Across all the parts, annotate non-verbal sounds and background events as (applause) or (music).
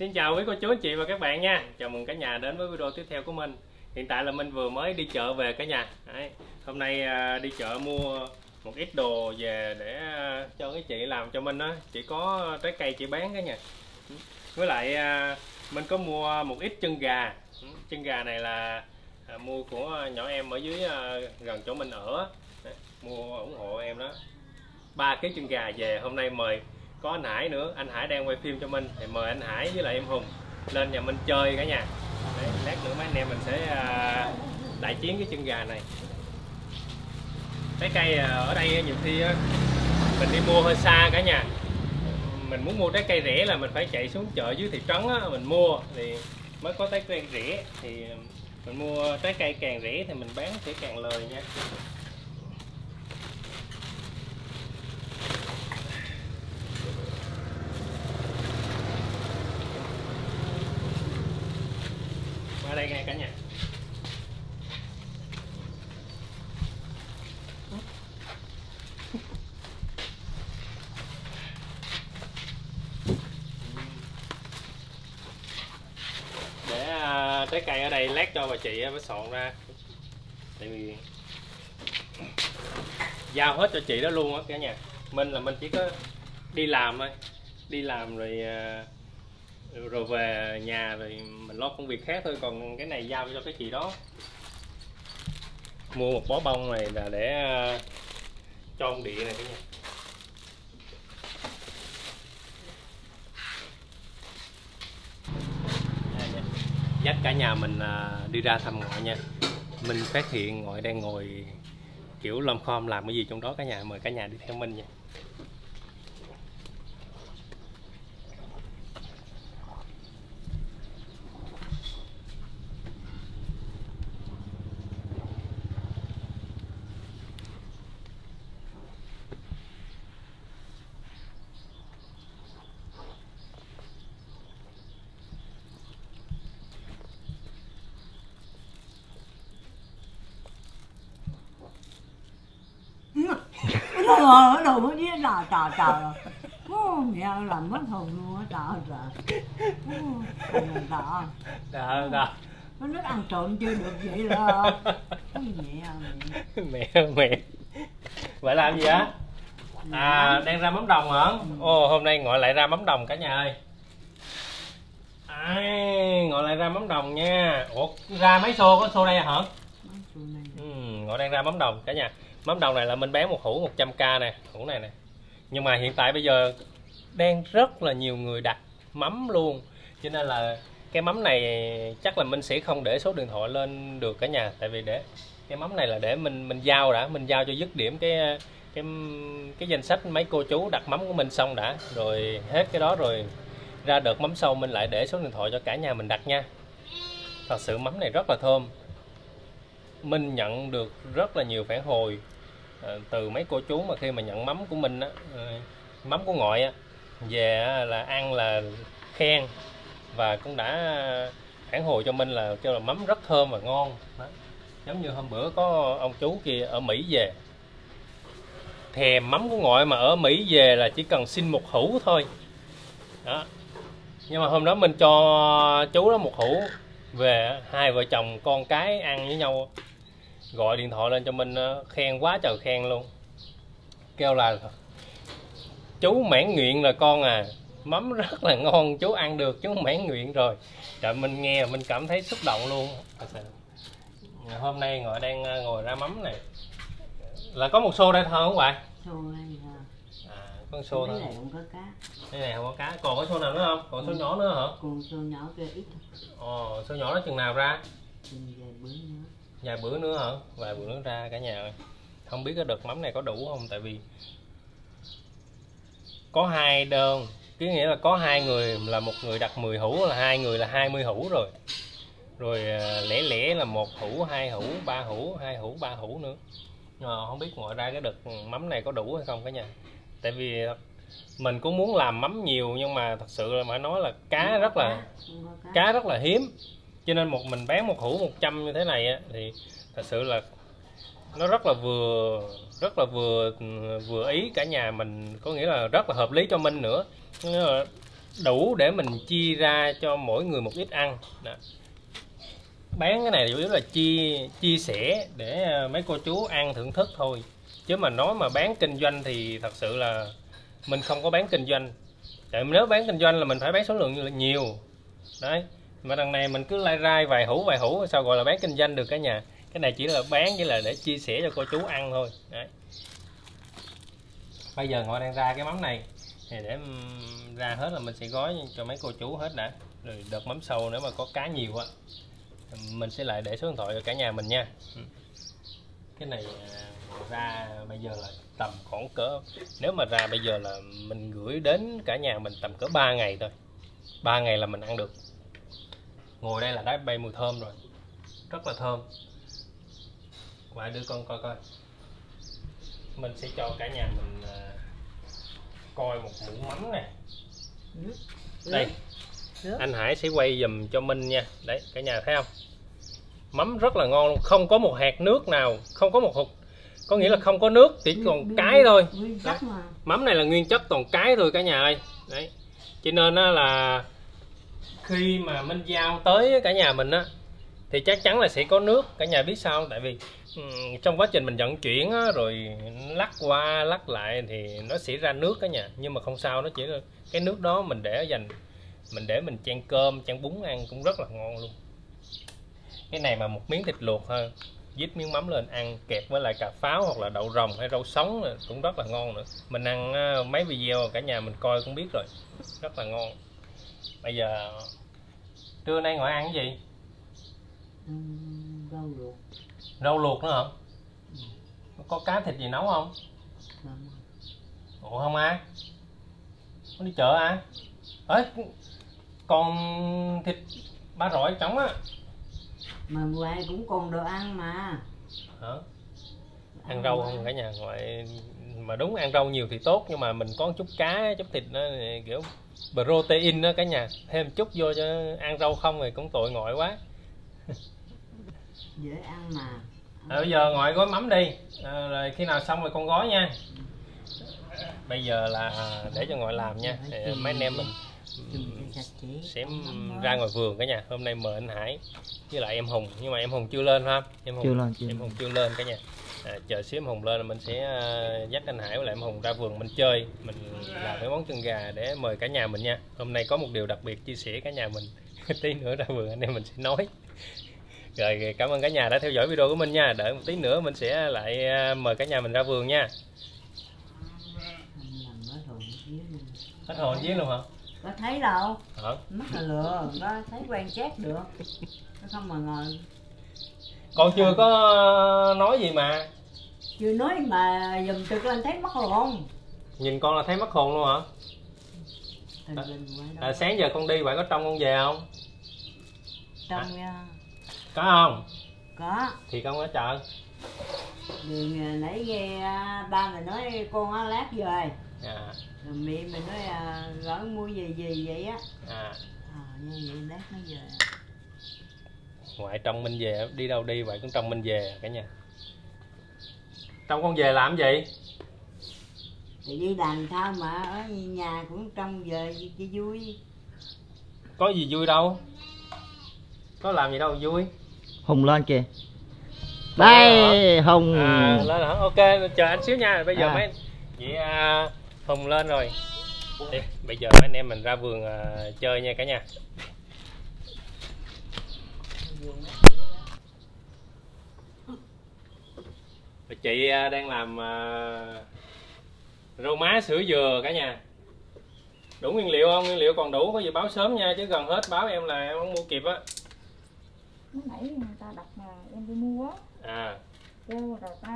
Xin chào quý cô chú, anh chị và các bạn nha. Chào mừng cả nhà đến với video tiếp theo của mình. Hiện tại là mình vừa mới đi chợ về cả nhà. Đấy. Hôm nay à, đi chợ mua một ít đồ về để à, cho cái chị làm cho mình đó Chỉ có trái cây chị bán cả nhà. Với lại à, mình có mua một ít chân gà. Chân gà này là mua của nhỏ em ở dưới gần chỗ mình ở Đấy. Mua ủng hộ em đó. Ba cái chân gà về hôm nay mời có anh Hải nữa. Anh Hải đang quay phim cho mình. Thì mời anh Hải với lại em Hùng lên nhà mình chơi cả nhà. Đấy, lát nữa mấy anh em mình sẽ à, đại chiến cái chân gà này. Trái cây à, ở đây nhiều khi à, mình đi mua hơi xa cả nhà. Mình muốn mua trái cây rẻ là mình phải chạy xuống chợ dưới thị trấn á, mình mua thì mới có trái cây rẻ. Thì mình mua trái cây càng rẻ thì mình bán sẽ càng lời nha. Ở đây ngay cả nhà. Để à, trái cây ở đây lát cho bà chị với mới ra. Tại vì giao hết cho chị đó luôn á cả nhà. Mình là mình chỉ có đi làm thôi. Đi làm rồi à, rồi về nhà rồi mình lo công việc khác thôi, còn cái này giao cho cái chị đó. Mua một bó bông này là để à, cho ông địa này cả nhà. Dắt cả nhà mình à, đi ra thăm ngoại nha. Mình phát hiện ngoại đang ngồi kiểu lom khom làm cái gì trong đó cả nhà. Mời cả nhà đi theo mình nha nó ngồi ở đầu với trời trời trời rồi Ô, mẹ ơi, làm mất hồn luôn á trời trời Ô, trời trời đó nó nước ăn trộm chưa được vậy là mẹ mẹ. (laughs) Mẹ mẹ. Vậy làm gì á? À đang ra mắm đồng hả? Ồ hôm nay gọi lại ra mắm đồng cả nhà ơi. Ai, gọi lại ra mắm đồng nha. Ủa ra mấy xô? Có xô đây hả? Ừ, gọi đang ra mắm đồng cả nhà. Mắm đồng này là mình bán một hũ 100k nè hũ này nè nhưng mà hiện tại bây giờ đang rất là nhiều người đặt mắm luôn. Cho nên là cái mắm này chắc là mình sẽ không để số điện thoại lên được cả nhà. Tại vì để, cái mắm này là để mình mình giao đã. Mình giao cho dứt điểm cái cái cái danh sách mấy cô chú đặt mắm của mình xong đã. Rồi hết cái đó rồi ra đợt mắm sâu mình lại để số điện thoại cho cả nhà mình đặt nha. Thật sự mắm này rất là thơm. Mình nhận được rất là nhiều phản hồi. Ờ, từ mấy cô chú mà khi mà nhận mắm của mình á ờ, mắm của ngoại á, về là ăn là khen và cũng đã phản hồi cho mình là cho là mắm rất thơm và ngon. Đó. giống như hôm bữa có ông chú kia ở Mỹ về. Thèm mắm của ngoại mà ở Mỹ về là chỉ cần xin một hũ thôi. Đó. Nhưng mà hôm đó mình cho chú đó một hũ về hai vợ chồng con cái ăn với nhau gọi điện thoại lên cho mình ờ, khen quá trời khen luôn. Kêu là chú mãn nguyện là con à mắm rất là ngon chú ăn được chú mãn nguyện rồi. Trời mình nghe mình cảm thấy xúc động luôn. Hôm nay ngồi đang ờ, ngồi ra mắm này. Là có một xô đây thôi không bạn xô này à à con xô cái thôi. này không có cá. Đây này không có cá. Còn có xô nào nữa không? Còn xô nhỏ nữa hả? Còn xô nhỏ kia ít ồ xô nhỏ đó chừng nào ra? Chừng vài bữa nữa vài bữa nữa hả? Vài bữa nữa ra cả nhà ơi. Không biết cái đợt mắm này có đủ không? Tại vì có hai đơn. Cái nghĩa là có hai người là một người đặt 10 hũ là hai người là 20 hũ rồi. Rồi à, lẻ lẻ là một hũ hai hũ ba hũ hai hũ ba hũ nữa. Ờ, không biết ngoài ra cái đợt mắm này có đủ hay không cả nhà. Tại vì mình cũng muốn làm mắm nhiều nhưng mà thật sự là phải nói là cá rất là có cá rất là hiếm cho nên một mình bán một hũ 100 như thế này á, thì thật sự là nó rất là vừa rất là vừa vừa ý cả nhà mình có nghĩa là rất là hợp lý cho Minh nữa. Đủ để mình chia ra cho mỗi người một ít ăn. Đó. bán cái này chủ yếu là chia chia sẻ để mấy cô chú ăn thưởng thức thôi. Chứ mà nói mà bán kinh doanh thì thật sự là mình không có bán kinh doanh. Tại nếu bán kinh doanh là mình phải bán số lượng nhiều. Đấy mà đằng này mình cứ lai rai vài hũ vài hũ, sao gọi là bán kinh doanh được cả nhà. Cái này chỉ là bán chỉ là để chia sẻ cho cô chú ăn thôi. Đấy. Bây giờ ngồi đang ra cái mắm này. Thì để ra hết là mình sẽ gói cho mấy cô chú hết đã. Rồi đợt mắm sâu nếu mà có cá nhiều á, mình sẽ lại để số điện thoại cho cả nhà mình nha. Cái này à, ra bây giờ là tầm khoảng cỡ, nếu mà ra bây giờ là mình gửi đến cả nhà mình tầm cỡ 3 ngày thôi. 3 ngày là mình ăn được ngồi đây là đã bay mùi thơm rồi. Rất là thơm. Ngoại đưa con coi coi. Mình sẽ cho cả nhà mình à, coi một muỗng mắm này đây. Anh Hải sẽ quay dùm cho Minh nha. Đấy cả nhà thấy không? Mắm rất là ngon luôn. Không có một hạt nước nào không có một hột có nghĩa là không có nước chỉ còn cái thôi. mà. Mắm này là nguyên chất toàn cái thôi cả nhà ơi. Đấy. Cho nên là khi mà Minh giao tới cả nhà mình á thì chắc chắn là sẽ có nước cả nhà biết sao không? tại vì trong quá trình mình vận chuyển á, rồi lắc qua lắc lại thì nó sẽ ra nước cả nhà nhưng mà không sao nó chỉ là cái nước đó mình để dành mình để mình chan cơm chan bún ăn cũng rất là ngon luôn. Cái này mà một miếng thịt luộc hơn dít miếng mắm lên ăn kẹp với lại cà pháo hoặc là đậu rồng hay rau sống cũng rất là ngon nữa. Mình ăn mấy video cả nhà mình coi cũng biết rồi rất là ngon. Bây giờ trưa nay ngoại ăn cái gì? Rau luộc. Rau luộc nữa hả? Có cá thịt gì nấu không? Mà ủa không ai có đi chợ à ấy còn thịt ba rọi trống á. Mà ngoài cũng còn đồ ăn mà. Hả? Ăn rau không cả nhà ngoại mà đúng ăn rau nhiều thì tốt nhưng mà mình có chút cá chút thịt nó kiểu protein đó cả nhà. Thêm chút vô cho ăn rau không thì cũng tội ngoại quá. Dễ ăn mà. À, bây giờ ngoại gói mắm đi. À, rồi khi nào xong rồi con gói nha. Bây giờ là để cho ngoại làm nha. Thì mấy anh em mình sẽ. ra ngoài vườn cả nhà. Hôm nay mời anh Hải với lại em Hùng. Nhưng mà em Hùng chưa lên ha. Em Hùng Chưa lên, chưa em lên. Hùng chưa lên cả nhà à, chờ xíu em Hùng lên mình sẽ à, dắt anh Hải với lại em Hùng ra vườn mình chơi. Mình làm cái món chân gà để mời cả nhà mình nha. Hôm nay có một điều đặc biệt chia sẻ cả nhà mình. (laughs) Tí nữa ra vườn anh em mình sẽ nói. Rồi cảm ơn cả nhà đã theo dõi video của mình nha. Đợi một tí nữa mình sẽ lại à, mời cả nhà mình ra vườn nha. Hết hồn dưới luôn. hả? Có thấy đâu. Hả? Mắt là lừa có thấy quan sát được. Nó không mà ngồi con chưa có nói gì mà. Chưa nói mà dùm trực lên thấy mất hồn. Nhìn con là thấy mất hồn luôn hả? À, à, sáng giờ con đi bạn có trông con về không? Trong nha. Có không? Có. Thì con ở chợ. Đường à, nãy nghe à, ba mình nói con á lát về. À. Rồi mẹ mình nói à, gửi mua gì gì vậy á. À. À như vậy lát nó về ngoại trông minh về đi đâu đi vậy cũng trông minh về cả nhà. Trông con về làm gì? Thì đi đàn thao mà ở nhà cũng trong về cho vui. Có gì vui đâu. Có làm gì đâu vui. Hùng lên kìa? Đây Hùng. À lên hả? Ok chờ anh xíu nha. Bây giờ À. mấy vậy à, hùng lên rồi. Đi bây giờ mấy anh em mình ra vườn à, chơi nha cả nhà chị à, đang làm à, rau má sữa dừa cả nhà. Đủ nguyên liệu không? Nguyên liệu còn đủ có gì báo sớm nha chứ gần hết báo em là em không mua kịp á. Lúc nãy người ta đặt mà em đi mua á. À.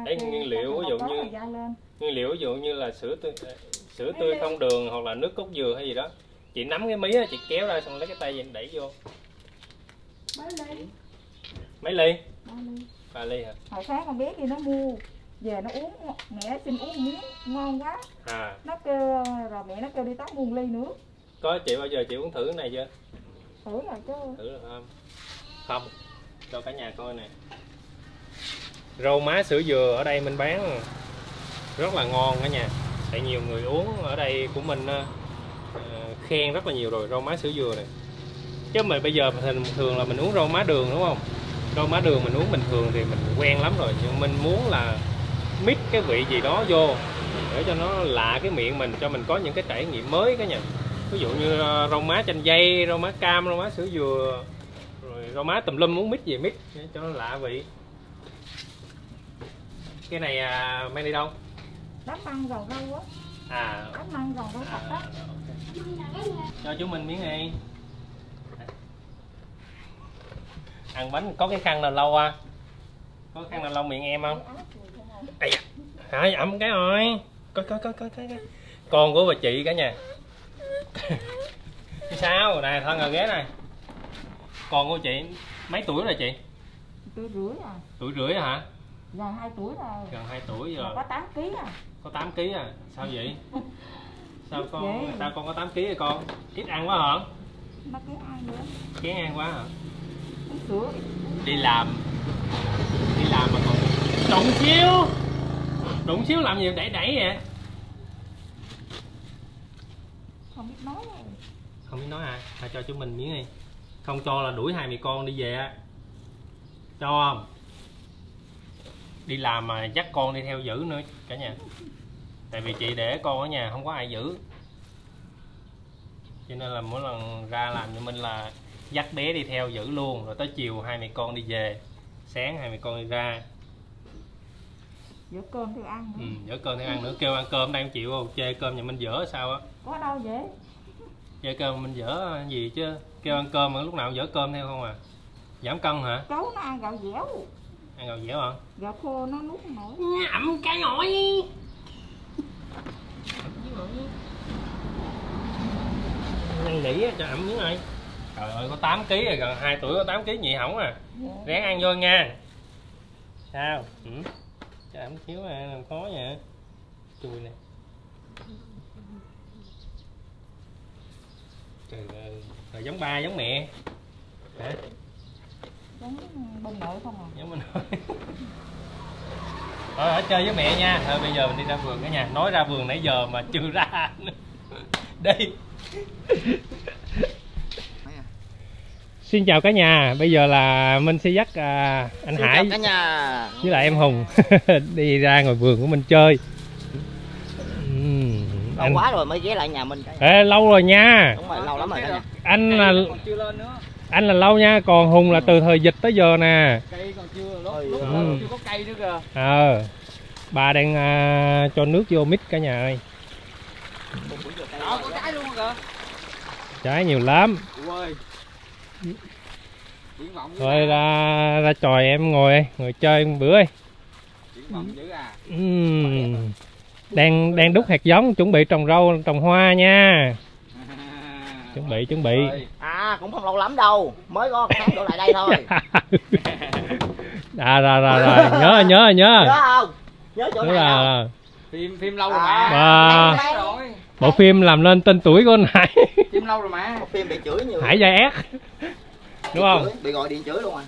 Đấy, nguyên liệu ví dụ như- nguyên liệu ví dụ như là sữa tươi sữa tươi không đường hoặc là nước cốt dừa hay gì đó. Chị nắm cái mí á chị kéo ra xong lấy cái tay chị đẩy vô mấy ly. Mấy ly. Ba ly. Ba ly hả? Hồi sáng con bé kia nó mua về nó uống mẹ xin uống một miếng ngon quá. À. Nó kêu rồi mẹ nó kêu đi tắt buồn ly nữa. Có chị bao giờ chị uống thử cái này chưa? Thử rồi chứ. Thử được không? Không. Cho cả nhà coi nè. Rau má sữa dừa ở đây mình bán. Rất là ngon cả nhà. Tại nhiều người uống ở đây của mình ờ, khen rất là nhiều rồi rau má sữa dừa này chứ mà bây giờ thường thường là mình uống rau má đường đúng không? Rau má đường mình uống bình thường thì mình quen lắm rồi. Nhưng mình muốn là mix cái vị gì đó vô để cho nó lạ cái miệng mình cho mình có những cái trải nghiệm mới cả nhà ví dụ như ờ, rau má chanh dây rau má cam rau má sữa dừa rồi rau má tùm lum muốn mix gì mix để cho nó lạ vị. Cái này à, mang đi đâu? Đám ăn rau rau á. À. Đám ăn rau rau À, thật á. cho chúng mình miếng này ăn bánh có cái khăn nào lâu à có cái khăn nào lâu miệng em không? Ây Hả ẩm cái rồi coi coi coi coi coi con của bà chị cả nhà. (laughs) Sao? Nè thân ngồi ghế này. Con của chị mấy tuổi rồi chị? Tôi rưỡi à. Tuổi rưỡi hả? Gần hai tuổi rồi. Gần 2 tuổi mà rồi. Có 8 kg à. Có 8 kg à? Sao vậy? (laughs) Sao con Vậy. sao con có 8 kg rồi con? Ít ăn quá hả? Nó cứ ăn nữa. Chén ăn quá hả đi làm. Đi làm mà còn đụng xíu. Đụng xíu làm gì đẩy đẩy vậy? Không biết nói rồi. không biết nói à phải cho chúng mình miếng đi. Không cho là đuổi hai mẹ con đi về á. Cho không? Đi làm mà dắt con đi theo giữ nữa cả nhà. Tại vì chị để con ở nhà không có ai giữ. Cho nên là mỗi lần ra làm cho mình là dắt bé đi theo giữ luôn rồi tới chiều hai mẹ con đi về. Sáng hai mẹ con đi ra. Dỡ cơm thì ăn ừ, nữa. dở cơm theo ăn nữa. Kêu ăn cơm đang chịu không? Chê cơm nhà mình dở sao á? Có đâu vậy? Chê cơm mình dở gì chứ? Kêu ăn cơm mà lúc nào dở cơm theo không à? Giảm cân hả? Cháu nó ăn gạo dẻo. Ăn gạo dẻo hả? Gạo khô nó nuốt không nổi. Nhậm cái nổi năn nỉ cho ẩm miếng ơi trời ơi có 8 kg rồi gần 2 tuổi có 8 kg nhị hỏng à. Ráng ăn vô nha. Sao? Ừ? cho ẩm à làm khó vậy. Chui nè. Trời ơi rồi giống ba giống mẹ. Hả? Giống bên nội không à. Giống mình nói thôi ở chơi với mẹ nha. Thôi bây giờ mình đi ra vườn cả nhà nói ra vườn nãy giờ mà chưa ra. (laughs) Đi xin chào cả nhà bây giờ là minh sẽ dắt à, anh Xin hải chào cả nhà. với lại em hùng. (laughs) Đi ra ngoài vườn của mình chơi. Ừm, lâu anh quá rồi mới ghé lại nhà mình Ê, lâu rồi nha. Đúng rồi lâu lắm rồi cả nhà. Anh là chưa lên nữa. anh là lâu nha còn hùng là từ thời dịch tới giờ nè. Cây còn chưa lúc Ôi, lúc ừ. chưa có cây nữa kìa. Ờ bà đang à, cho nước vô mít cả nhà ơi. Đó có cái luôn kìa trái nhiều lắm. Ui thôi à. ra ra tròi em ngồi đây, ngồi chơi một bữa vọng dữ à. Đang đang đúc hạt giống chuẩn bị trồng rau trồng hoa nha. Chuẩn bị chuẩn bị. À cũng không lâu lắm đâu. Mới có tháng đổ lại đây thôi. À rồi rồi rồi nhớ rồi, nhớ rồi, nhớ. Nhớ rồi. không? Nhớ chỗ nhớ này không? là phim phim lâu rồi À. mà. Rồi bộ phim làm lên tên tuổi của anh Hải. Phim lâu rồi mà. Một phim bị chửi nhiều. Hải Giai S đúng không? Chửi, bị gọi điện chửi luôn à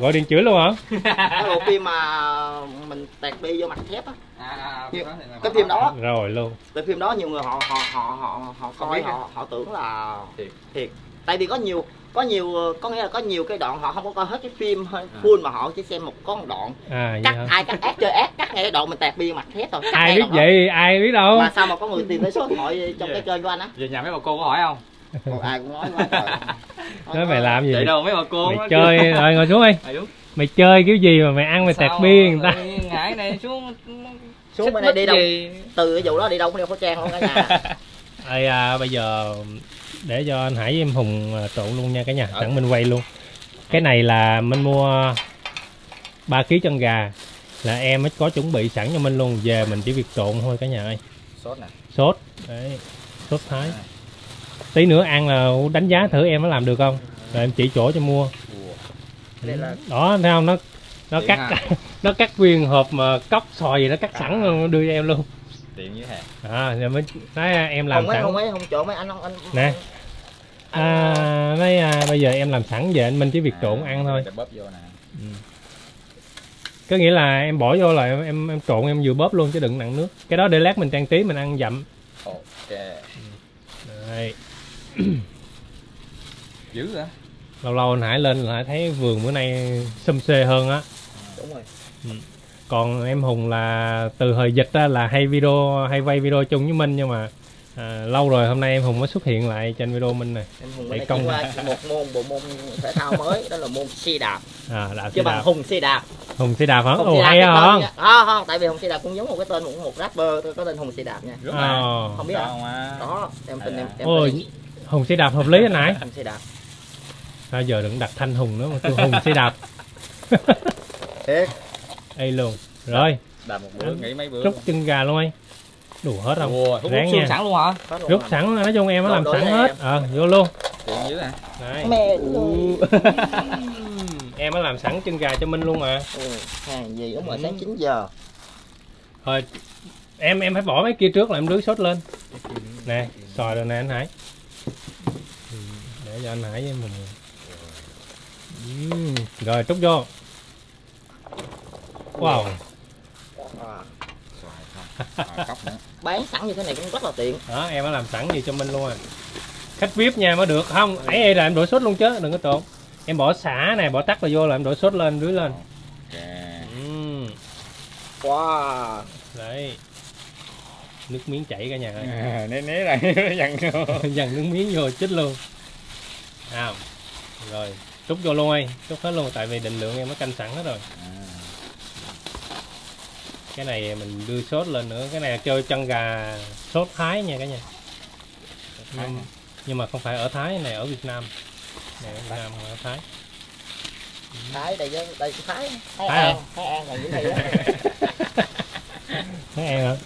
gọi điện chửi luôn hả? Cái bộ phim mà mình tẹt bi vô mặt thép á. À, à, Nhiều- đó thì là cái phim đó. Rồi luôn. Cái phim đó nhiều người họ họ họ họ họ Không coi biết họ họ tưởng là Thiệt. thiệt. Tại vì có nhiều có nhiều có nghĩa là có nhiều cái đoạn họ không có coi hết cái phim full mà họ chỉ xem một có một đoạn. À cắt ai cắt ác chơi ác cắt ngay cái đoạn mình tẹt bi mặt thép thôi cắt ai biết đó. vậy? Ai biết đâu? Mà sao mà có người tìm tới số điện thoại trong cái kênh của anh á? Về nhà mấy bà cô có hỏi không (laughs) còn ai cũng nói quá trời. Nói mày làm gì vậy đâu mấy bà cô mày chơi kêu- rồi ngồi xuống đi. Mày chơi kiểu gì mà mày ăn mày tẹt bia người ta? ngại này xuống xuống bên đây đi đâu? gì? Từ cái vụ đó đi đâu cũng đeo khẩu trang luôn cả nhà. (laughs) Đây à, bây giờ để cho anh Hải với em Hùng à, trộn luôn nha cả nhà, sẵn mình quay luôn. Cái này là mình mua 3 kg chân gà là em mới có chuẩn bị sẵn cho mình luôn, về mình chỉ việc trộn thôi cả nhà ơi. sốt nè. Sốt, đấy, sốt thái. Tí nữa ăn là đánh giá thử em nó làm được không? Rồi em chỉ chỗ cho mua. là Đó, thấy không? Nó nó cắt (laughs) nó cắt viên hộp mà cốc xoài gì nó cắt sẵn luôn, đưa cho em luôn. tiện với hè À, rồi mới nói em làm không sẵn. không mấy không trộn mấy anh không anh Nè. À, nói à, bây giờ em làm sẵn về anh Minh chỉ việc trộn ăn thôi bóp vô nè có nghĩa là em bỏ vô là em em, em trộn em vừa bóp luôn chứ đừng nặng nước cái đó để lát mình trang trí mình ăn dặm ok Đây. (coughs) dữ hả lâu lâu anh Hải lên lại thấy vườn bữa nay xum xê hơn á. Đúng rồi. Còn em Hùng là từ thời dịch á, là hay video hay quay video chung với Minh nhưng mà à, lâu rồi hôm nay em Hùng mới xuất hiện lại trên video Minh này em hùng Để công. qua (laughs) một môn bộ môn thể thao mới đó là môn xe đạp. À đạp chứ bằng hùng xe đạp. Hùng xe đạp hả? Hùng ồ hay cái hả? tên không à, không tại vì hùng xe đạp cũng giống một cái tên một, một rapper có tên hùng xe đạp nha. Ờ. là không biết hả? Sao mà? Đó em tin em em ôi tin Hùng xe đạp hợp lý anh Hải. Hùng xe đạp. Sao giờ đừng đặt thanh Hùng nữa mà kêu Hùng xe đạp. (laughs) Thiệt. Đây luôn. Rồi. Đạp một bữa nghỉ mấy bữa. Rút chân gà luôn ấy đủ hết không? Ủa, rút Ráng nha. sẵn luôn hả? Luôn rút sẵn nói chung em nó Rồi, làm sẵn hết. em. ờ vô luôn. Đấy. mẹ em nó làm sẵn chân gà cho Minh luôn mà. Ừ, hàng gì đúng rồi Ừ. sáng 9 giờ. Thôi em em phải bỏ mấy kia trước là em rưới sốt lên. Nè xoài rồi nè anh Hải cho anh Hải với mình. Ừ, rồi trút vô. Wow. À, bán sẵn như thế này cũng rất là tiện. Đó em đã làm sẵn gì cho Minh luôn à. Khách vip nha mới được. Không ấy ấy là em đổ sốt luôn chứ đừng có trộn em bỏ xả này bỏ tắc vào vô là em đổ sốt lên rưới lên. Ok. Ừ, wow đấy. Nước miếng chảy cả nhà ơi. À, (laughs) né né này dằn dằn nước miếng vô chết luôn à, rồi. Trút vô luôn ơi. Trút hết luôn tại vì định lượng em nó canh sẵn hết rồi. Cái này mình đưa sốt lên nữa. Cái này kêu chân gà sốt thái nha cả nhà. Nhưng, nhưng mà không phải ở thái này ở việt nam. Này ở việt nam ở thái. Thái đây với đây thái. Thái Thái an thái an là những này thái em hả?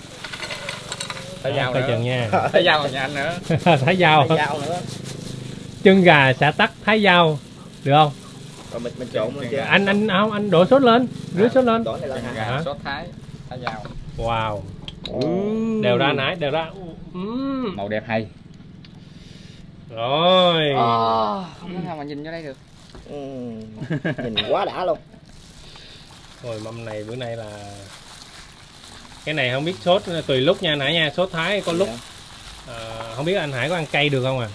Thái dao nữa. chừng nha. Thấy dao còn nhanh nữa. (laughs) Thái dao thái dao nữa chân gà xả tắc thái dao được không? Rồi mình mình trộn lên chưa anh anh không anh đổ sốt lên rưới sốt lên. đổ này lên chân hả? gà sốt thái thái dao. Wow. Đều ra nãy đều ra. Ừm. màu đẹp hay. Rồi. Ờ, không thể nào mà nhìn vô đây được. Ừ. nhìn quá đã luôn. Rồi mâm này bữa nay là cái này không biết sốt tùy lúc nha nãy nha sốt thái có lúc. Ờ, không biết anh Hải có ăn cay được không à?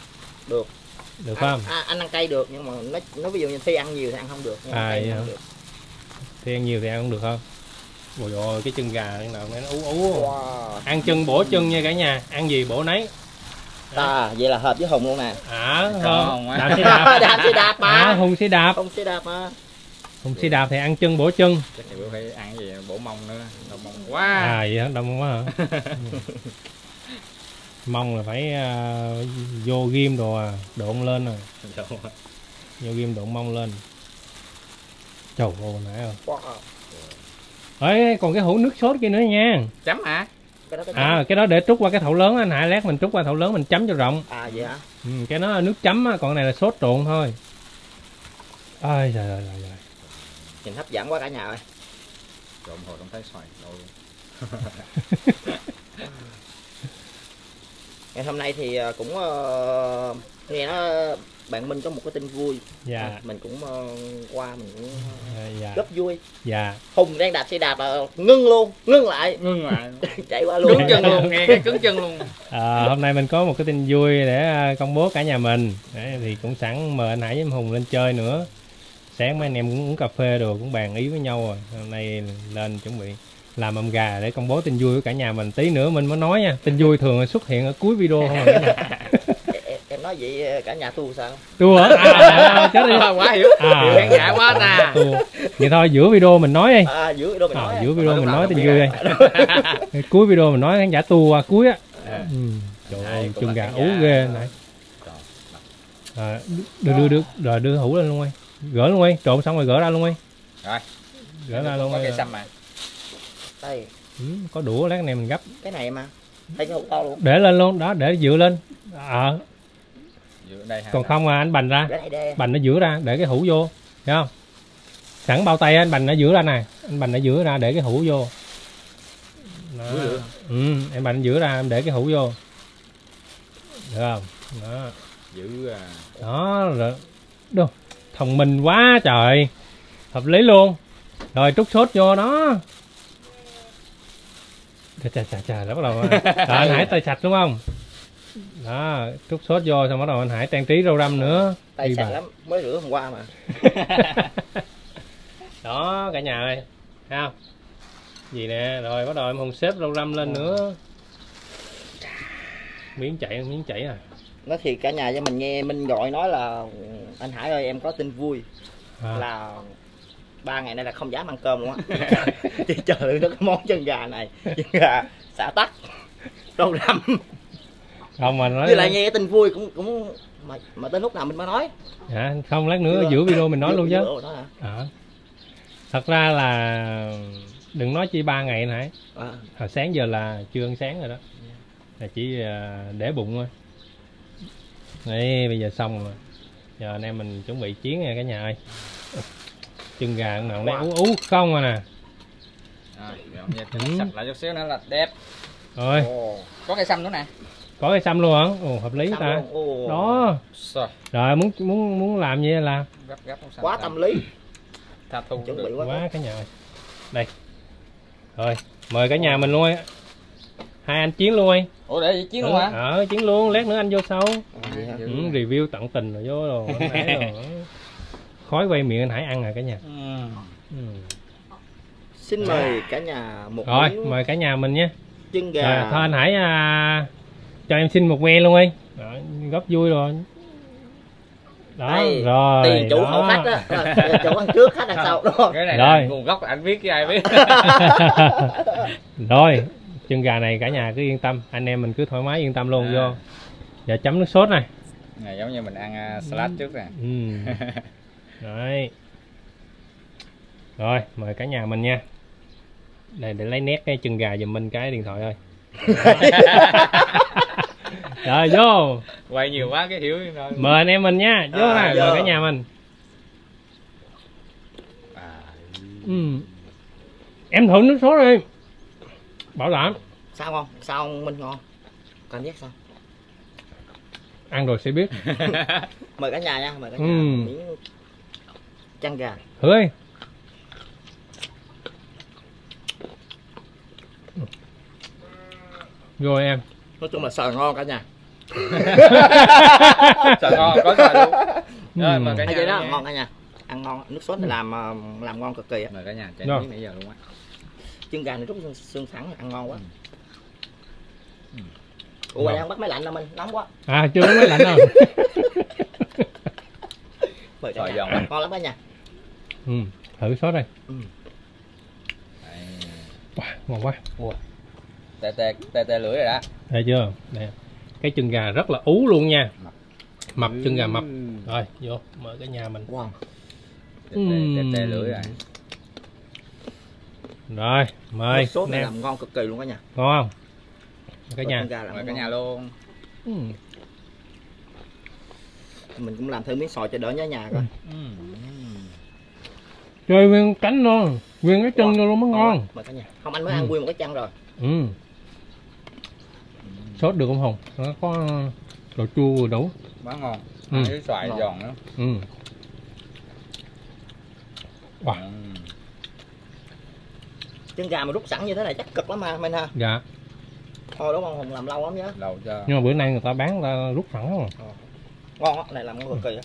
Được. Được không? Anh, à, anh ăn cay được nhưng mà nó nó ví dụ như khi ăn nhiều thì ăn không được nhưng À, ăn cay vậy thì ăn hả? được. thì ăn nhiều thì ăn không được không? Ôi ôi cái chân gà này nào nó ú ú. Wow. ăn chân bổ chân nha cả nhà ăn gì bổ nấy. À vậy là hợp với hùng luôn nè. À Không, không đạp xe đạp. (laughs) Đạp xe đạp mà. À hùng xe đạp. Không xe đạp mà. Hùng xe đạp thì ăn chân bổ chân. Chắc thì bữa phải ăn gì bổ mông nữa đau mông quá. À vậy hả? Đông quá hả (laughs) mong là phải à, vô ghim đồ à độn lên rồi. Vô ghim độn mông lên. Trời ơi nãy wow. ấy còn cái hũ nước sốt kia nữa nha. Chấm hả? Cái đó cái à cái đó để trút qua cái thau lớn anh hải lát mình trút qua thau lớn mình chấm cho rộng. À vậy hả? Ừ, cái đó là nước chấm á, còn cái này là sốt trộn thôi. Ai trời ơi trời ơi nhìn hấp dẫn quá cả nhà ơi. Trộn hồi không thấy xoài đâu luôn (laughs) ngày hôm nay thì ờ, cũng ờ, nghe nó bạn Minh có một cái tin vui. Dạ. Mình cũng ờ, qua mình cũng à, dạ. rất vui. Dạ. Hùng đang đạp xe đạp là ngưng luôn ngưng lại. Ngưng lại (laughs) chạy qua luôn. Cứng chân luôn nghe cái cứng chân luôn. À, hôm nay mình có một cái tin vui để à, công bố cả nhà mình. Đấy, thì cũng sẵn mời anh Hải với em Hùng lên chơi nữa. Sáng mấy anh em cũng uống cà phê rồi cũng bàn ý với nhau rồi. Hôm nay lên chuẩn bị làm mâm gà để công bố tin vui của cả nhà mình. Tí nữa mình mới nói nha tin vui thường xuất hiện ở cuối video không à nhà em, em nói vậy cả nhà tu sao? Tua hả? À, à, chết đi. (laughs) Quá hiểu. À. khán giả quá tua vậy thôi giữa video mình nói đi. À giữa video mình à, nói. giữa à. video mình nói tin vui à. đi. (laughs) Cuối video mình nói khán giả tua qua cuối á. À. ừ. trời ơi là gà ú ghê này à, đưa đưa đưa rồi đưa hũ lên luôn đi. Gỡ luôn đi. Trộn xong rồi gỡ ra luôn đi. Rồi. gỡ ra luôn xăm mà đây ừ, có đũa lát này mình gấp. Cái này mà thấy cái hũ to luôn. Để lên luôn đó để dựa lên. Ờ. Giữa đây ha còn không mà anh bành ra. Này bành nó giữa ra để cái hũ vô thấy không? Sẵn bao tay anh bành nó giữa ra nè. Anh bành nó giữa ra để cái hũ vô. Đó. Ừ em bành giữa ra em để cái hũ vô. Được không? Đó. Giữ à, đó rồi. Đâu thông minh quá trời. Hợp lý luôn. Rồi trút sốt vô đó chà chà chà chà đã bắt đầu rồi. Anh hải tay sạch đúng không? Đó trút sốt vô xong bắt đầu anh Hải trang trí rau răm nữa. Tay Đi sạch bà. lắm mới rửa hôm qua mà. (laughs) Đó cả nhà ơi. Không gì nè rồi bắt đầu em hùng xếp rau răm lên nữa. Miếng chảy miếng chảy à. Nó thì cả nhà cho mình nghe minh gọi nói là anh Hải ơi em có tin vui À. là ba ngày nay là không dám ăn cơm luôn á. Chỉ chờ đợi cái món chân gà này. Chân gà xả tắc. Rau răm không mà nói với lại nghe cái tin vui cũng cũng mà mà tới lúc nào mình mới nói. Dạ, không lát nữa giữa video mình nói luôn chứ. à. thật ra là đừng nói chi ba ngày nãy. À, hồi sáng giờ là chưa ăn sáng rồi đó. Là chỉ à, để bụng thôi. Đây bây giờ xong rồi. Giờ anh em mình chuẩn bị chiến nha cả nhà ơi chân gà nào nãy ú ú không à nè. Rồi, cho Ừ. sạch lại chút xíu nữa là đẹp. rồi. Ồ, Có cây xăm nữa nè. có cái xăm luôn hả? Ồ hợp lý xong ta. đó. Rồi, rồi muốn muốn muốn làm gì làm. Gấp gấp không quá tâm lý. Tha thu chuẩn bị quá, quá cả nhà ơi. Đây. Rồi mời cả nhà mình luôn ấy. hai anh chiến luôn ấy. Ủa để gì chiến luôn hả? ờ chiến luôn lát nữa anh vô sau. Ừ, review tận tình rồi vô rồi rồi khói quay miệng anh Hải ăn rồi cả nhà Ừ. ừ. xin mời cả nhà một rồi miếng mời cả nhà mình nhé chân à, gà thôi anh Hải à, cho em xin một que luôn đi đó, góp vui rồi đó Đây, rồi tiền chủ đó. hậu khách á Rồi, chủ ăn trước khách ăn sau không Cái này Rồi. là nguồn gốc anh biết chứ ai biết. (laughs) rồi chân gà này cả nhà cứ yên tâm anh em mình cứ thoải mái yên tâm luôn À. vô giờ chấm nước sốt này này giống như mình ăn à, salad trước nè. ừ. (laughs) Đấy. Rồi, mời cả nhà mình nha. Đây để lấy nét cái chân gà giùm mình cái điện thoại ơi. (laughs) Rồi vô, Quay nhiều quá cái hiểu rồi. mời anh em mình nha. Vô À, nè, mời cả nhà mình. À, Ừ. Em thử nước sốt đi. Bảo đảm sao không sao không minh ngon cảm giác sao ăn rồi sẽ biết. (laughs) mời cả nhà nha mời cả nhà Ừ. miếng chân gà đi. Rồi em. nói chung là sờ ngon cả nhà (laughs) Trời ngon, có trời luôn. Rồi, Ừ. mời cả à, nhà. vậy đó ngon cả nhà ăn ngon nước sốt này làm ờ, làm ngon cực kỳ á Mời cả nhà Rồi. miếng nãy giờ luôn á. chân gà này rút xương, xương sẵn ăn ngon quá Ừ. ủa Ngon. đang bắt máy lạnh đâu mình nóng quá À chưa mới lạnh đâu. (laughs) mời cả Rồi, nhà giòn. ngon lắm cả nhà ừ. Thử sốt đây. Đây. Wow, ngon quá. Tê tê tê tê lưỡi rồi đó. Thấy chưa? Đây. Cái chân gà rất là ú luôn nha. Mập. Mập chân gà mập. Ừ. Rồi, vô mời cả nhà mình. wow Tê tê tê tê lưỡi rồi. Rồi, mời sốt này làm ngon cực kỳ luôn cả nhà Ngon không? Cả nhà. chân gà làm Mời cả nhà luôn. Ừ. mình cũng làm thử miếng sòi cho đỡ nhớ nhà coi Ừ. Chơi nguyên cánh luôn, nguyên cái chân vô luôn mới ngon. mời cả nhà không anh mới Ừ. ăn nguyên một cái chân rồi Ừ. Sốt được không Hùng? Nó có đồ chua vừa đủ. Quá ngon. Ừ. Với xoài Ngon. giòn nữa. Ừ. Wow. Ừ. chân gà mà rút sẵn như thế này chắc cực lắm ha mình ha Dạ. thôi đúng không Hùng làm lâu lắm nhá Đầu cho. Nhưng mà bữa nay người ta bán người ta rút sẵn rồi. Ngon á này làm ngon cực kỳ á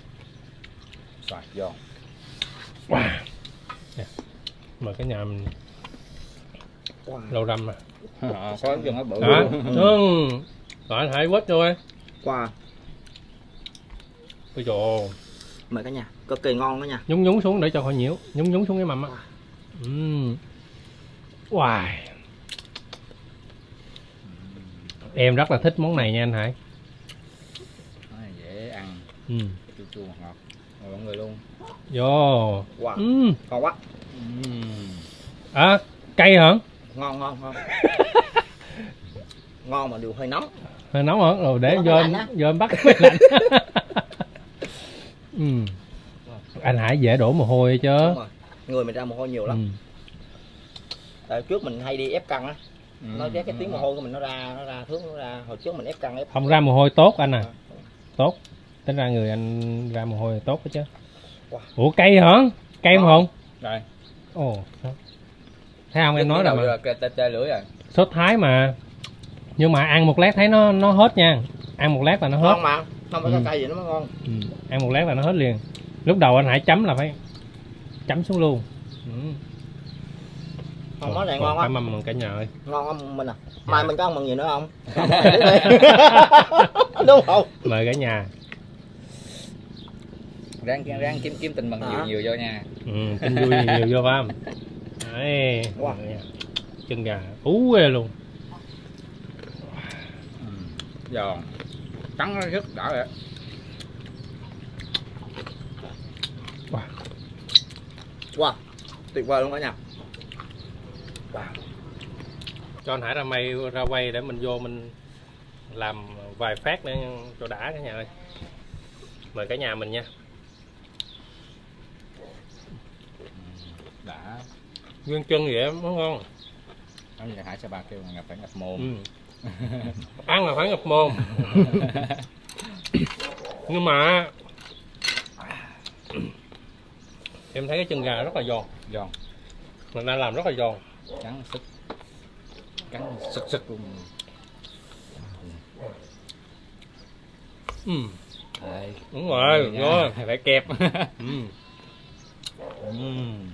xoài giòn. Wow. Nè, Mời cả nhà mình wow. lâu răm. Ờ, có chân nó bự. Đó. Rồi anh hãy vô đi. wow Ôi trời mời cả nhà cực kỳ ngon đó nha nhúng nhúng xuống để cho khỏi nhiễu nhúng nhúng xuống cái mầm á Ừm. wow em rất là thích món này nha anh Hải Nó này dễ ăn, ừ. chua chua ngọt ngọt. Ngồi mọi người luôn. vô wow ừ. ngon quá Ừm. à, cay hả ngon ngon ngon (laughs) ngon mà đều hơi nóng hơi nóng hả rồi để vô vô em bắt cái (laughs) lạnh (laughs) ừ. anh Hải dễ đổ mồ hôi chứ Đúng rồi. người mình ra mồ hôi nhiều lắm ừ. tại trước mình hay đi ép căng á Ừ. nó cái cái tiếng mồ hôi của mình nó ra nó ra thước nó ra hồi trước mình ép căng ép không ra mồ hôi tốt anh à tốt tính ra người anh ra mồ hôi tốt đó chứ. Ủa cay hả? Cay không Ngon. hùng? Rồi. ồ thấy không em nói rồi mà. rồi, tê tê lưỡi rồi. sốt thái mà. Nhưng mà ăn một lát thấy nó nó hết nha. Ăn một lát là nó hết. Ngon mà. Không phải Ừ. cây gì nó mới ngon. Ừ. ăn một lát là nó hết liền. Lúc đầu anh hải chấm là phải chấm xuống luôn. Ừ. không món này ngon phải á mâm bằng cả nhà ơi. Ngon không mình à. Dạ. mai mình có ăn bằng gì nữa không? (laughs) Đúng không? Mời cả nhà ráng ráng kiếm kiếm tình bằng Hả? nhiều nhiều vô nha. Ừ, tin vui nhiều vô phải không? Đấy. Wow. chân gà ú ghê luôn. Ừ. giòn. Cắn nó rất đỏ rồi wow. Tuyệt vời luôn cả nhà cho anh hải ra mây ra quay để mình vô mình làm vài phát nữa cho đã cả nhà ơi. Mời cả nhà mình nha đã. Nguyên chân vậy nó ngon nói như hải sa ba kêu là ngập phải ngập mồm. Ừ. ăn là phải ngập mồm. (laughs) Nhưng mà em thấy cái chân gà rất là giòn. Giòn. Mình đang làm rất là giòn. Cắn sức. Cắn sực sực luôn. Ừ. Đấy. đúng rồi Nha, ngon (laughs) phải kẹp. Ừ. Ừm.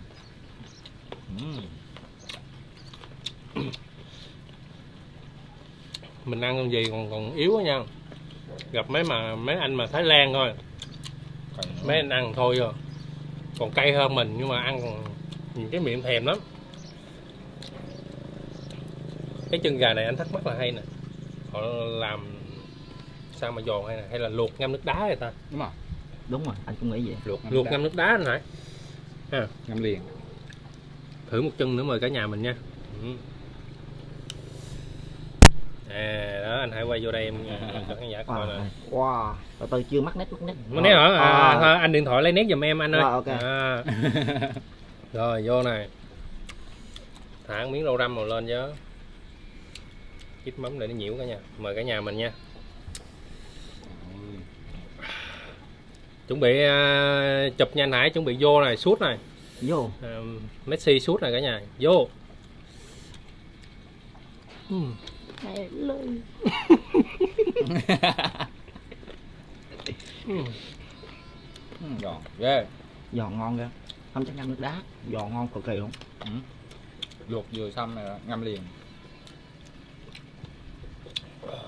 Mình ăn con gì còn còn yếu quá nha. Gặp mấy mà mấy anh mà Thái Lan thôi. Mấy anh ăn thôi rồi. Còn cay hơn mình nhưng mà ăn còn nhìn cái miệng thèm lắm. Cái chân gà này anh thắc mắc là hay nè. Họ làm sao mà giòn hay nè? Hay là luộc ngâm nước đá vậy ta? Đúng rồi. Đúng rồi anh cũng nghĩ vậy. Luộc ngâm luộc đá. ngâm nước đá anh Hải ngâm liền thử một chân nữa mời cả nhà mình nha. Ừ. à đó anh hãy quay vô đây em cho khán giả coi nè. Wow, từ từ chưa mắc nét mắc nét. Mà nếu hả? À, À. anh điện thoại lấy nét giùm em anh ơi. Rồi, ok. à. rồi vô này. Thả miếng rau răm màu lên chứ chích mắm để nó nhiễu cả nhà. Mời cả nhà mình nha. Chuẩn bị à, chụp nha anh Hải chuẩn bị vô này suốt này vô. À, Messi suốt này cả nhà. Vô. Ừ. Ừ. Ừm, giòn ghê. Giòn ngon ghê. Không chắc ngâm nước đá. Giòn ngon cực kỳ luôn. Luộc vừa xong rồi đó, ngâm liền.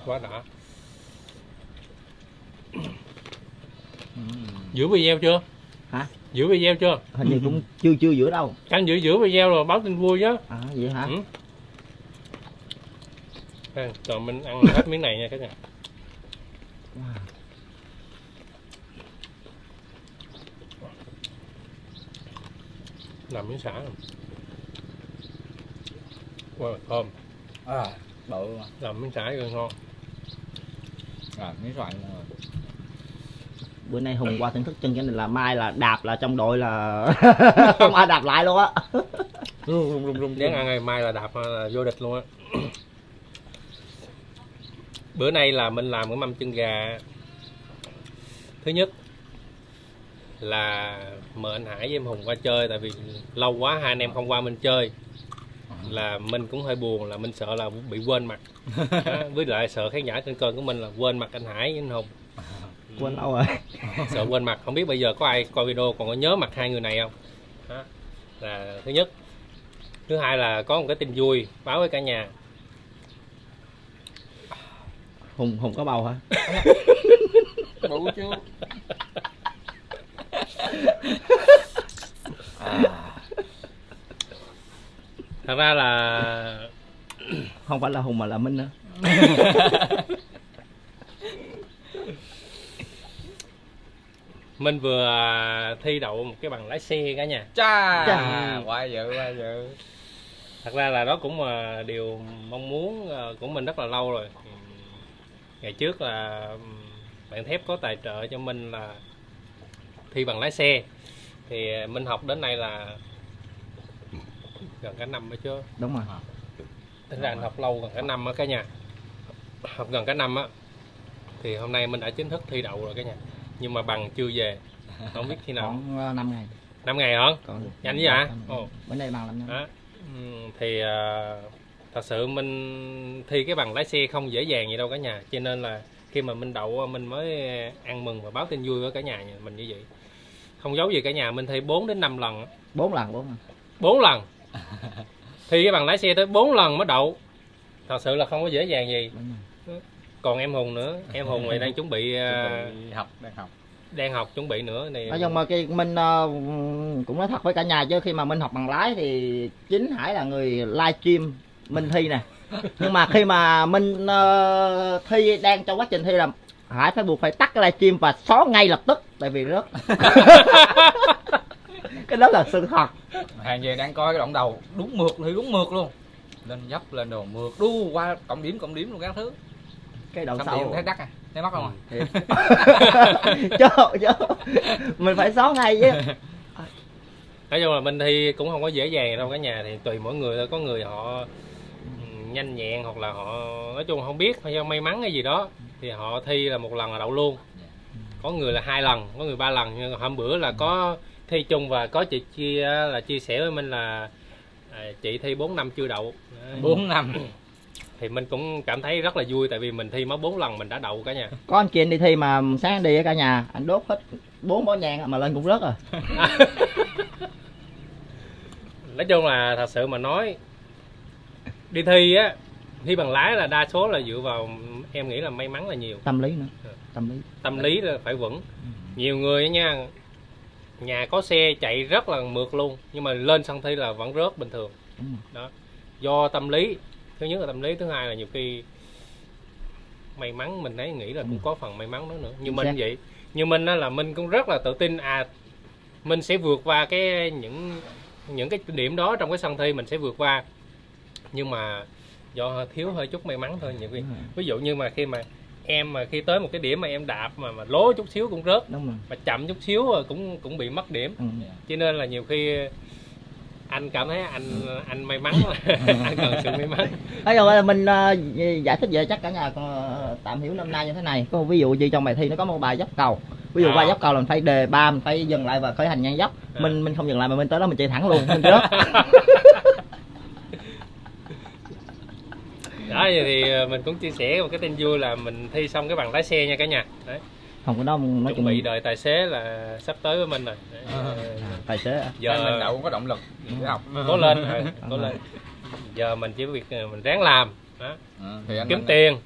Quá đã. Giữ video chưa Hả? giữ video chưa hình như cũng chưa chưa giữa đâu canh giữ giữ video rồi báo tin vui chứ à vậy hả ừ. À, rồi mình ăn hết miếng này nha cả nhà Wow. làm miếng xả rồi. wow, thơm à, bự mà làm miếng xả rồi ngon à, miếng xoài luôn rồi bữa nay hùng qua thưởng thức chân cái này là mai là đạp là trong đội là (laughs) không ai đạp lại luôn á. Rung rung rung rung Nếu ăn ngày mai là đạp là vô địch luôn á. Bữa nay là mình làm cái mâm chân gà. Thứ nhất là mời anh Hải với em Hùng qua chơi tại vì lâu quá hai anh em không qua mình chơi. Là mình cũng hơi buồn là mình sợ là bị quên mặt. Đó, (laughs) với lại sợ khán giả trên kênh của mình là quên mặt anh Hải với anh Hùng quên lâu rồi sợ quên mặt không biết bây giờ có ai coi video còn có nhớ mặt hai người này không? Đó là thứ nhất. Thứ hai là có một cái tin vui báo với cả nhà. Hùng hùng có bầu hả? (laughs) Bự chưa (laughs) thật ra là không phải là hùng mà là minh nữa (laughs) mình vừa thi đậu một cái bằng lái xe cả nhà. Cha Chà. quá dữ quá dữ. Thật ra là đó cũng là điều mong muốn ờ, của mình rất là lâu rồi. Ngày trước là bạn thép có tài trợ cho mình là thi bằng lái xe. Thì minh học đến nay là gần cả năm rồi chứ. Đúng rồi. Tính ra anh học lâu gần cả năm á cả nhà. Học gần cả năm á. Thì hôm nay mình đã chính thức thi đậu rồi cả nhà nhưng mà bằng chưa về. (laughs) Không biết khi nào. Còn ờ, năm ngày. Năm ngày hả? Còn Nhanh vậy? Hả? Ồ. bữa nay bằng năm Ừ, thì à, thật sự mình thi cái bằng lái xe không dễ dàng vậy đâu cả nhà. Cho nên là khi mà minh đậu minh mới ăn mừng và báo tin vui với cả nhà mình như vậy. Không giấu gì cả nhà minh thi 4 đến 5 lần bốn lần bốn lần. 4 (laughs) lần. Thi cái bằng lái xe tới 4 lần mới đậu. Thật sự là không có dễ dàng gì. Còn em hùng nữa. Em hùng này đang chuẩn bị à, (laughs) Chuẩn bị học đang học. đang học chuẩn bị nữa này nói chung mà cái minh ờ, cũng nói thật với cả nhà chứ khi mà minh học bằng lái thì chính hải là người live stream minh thi nè. (laughs) Nhưng mà khi mà minh ờ, thi đang trong quá trình thi là hải phải buộc phải tắt cái live stream và xóa ngay lập tức tại vì rớt (laughs) cái đó là sự thật. Hàng về đang coi cái đoạn đầu đúng mượt thì đúng mượt luôn. Lên dốc lên đồ mượt đu qua cộng điểm cộng điểm luôn các thứ cái đoạn xong sau. thấy đắt à thấy mắc không à Thiệt. chứ chứ mình phải xóa ngay chứ. Nói chung là minh thi cũng không có dễ dàng đâu. Cả nhà thì tùy mỗi người thôi. Có người họ nhanh nhẹn hoặc là họ nói chung không biết. Hay do may mắn hay gì đó. Thì họ thi là một lần là đậu luôn. Có người là hai lần có người ba lần. Nhưng hôm bữa là có thi chung và có chị chia là chia sẻ với mình là à, chị thi 4 năm chưa đậu. Đấy. bốn năm thì mình cũng cảm thấy rất là vui tại vì mình thi mới 4 lần mình đã đậu cả nhà. Có anh anh đi thi mà sáng đi ở cả nhà anh đốt hết bốn bó nhang mà lên cũng rớt rồi (laughs) nói chung là thật sự mà nói đi thi á thi bằng lái là đa số là dựa vào em nghĩ là may mắn là nhiều. Tâm lý nữa Ừ. tâm lý. Tâm lý là phải vững. Nhiều người á nha nhà có xe chạy rất là mượt luôn nhưng mà lên sân thi là vẫn rớt bình thường. Đó. Do tâm lý thứ nhất là tâm lý thứ hai là nhiều khi may mắn mình thấy nghĩ là cũng Ừ. có phần may mắn đó nữa như Chính mình xác. vậy như mình á là mình cũng rất là tự tin à mình sẽ vượt qua cái những những cái điểm đó trong cái sân thi mình sẽ vượt qua nhưng mà do thiếu hơi chút may mắn thôi nhiều khi ví dụ như mà khi mà em mà khi tới một cái điểm mà em đạp mà mà lố chút xíu cũng rớt đúng rồi mà chậm chút xíu rồi cũng cũng bị mất điểm ừ. cho nên là nhiều khi anh cảm thấy anh anh may mắn (laughs) anh cần sự may mắn. Chung là mình ờ, giải thích về chắc cả nhà tạm hiểu năm nay như thế này. Có một ví dụ như trong bài thi nó có một bài dốc cầu. Ví dụ À. bài dốc cầu là mình phải đề ba mình phải dừng lại và khởi hành ngang dốc. À. mình mình không dừng lại mà mình tới đó mình chạy thẳng luôn mình rớt (laughs) đó vậy thì mình cũng chia sẻ một cái tin vui là mình thi xong cái bằng lái xe nha cả nhà. Đấy không có đó nói chuẩn chung bị đợi tài xế là sắp tới với mình rồi. Đấy, tài xế à. giờ mình đậu cũng có động lực học. cố lên rồi, cố lên. Giờ mình chỉ việc ờ, mình ráng làm. Đó, Ừ, thì anh kiếm Minh- tiền.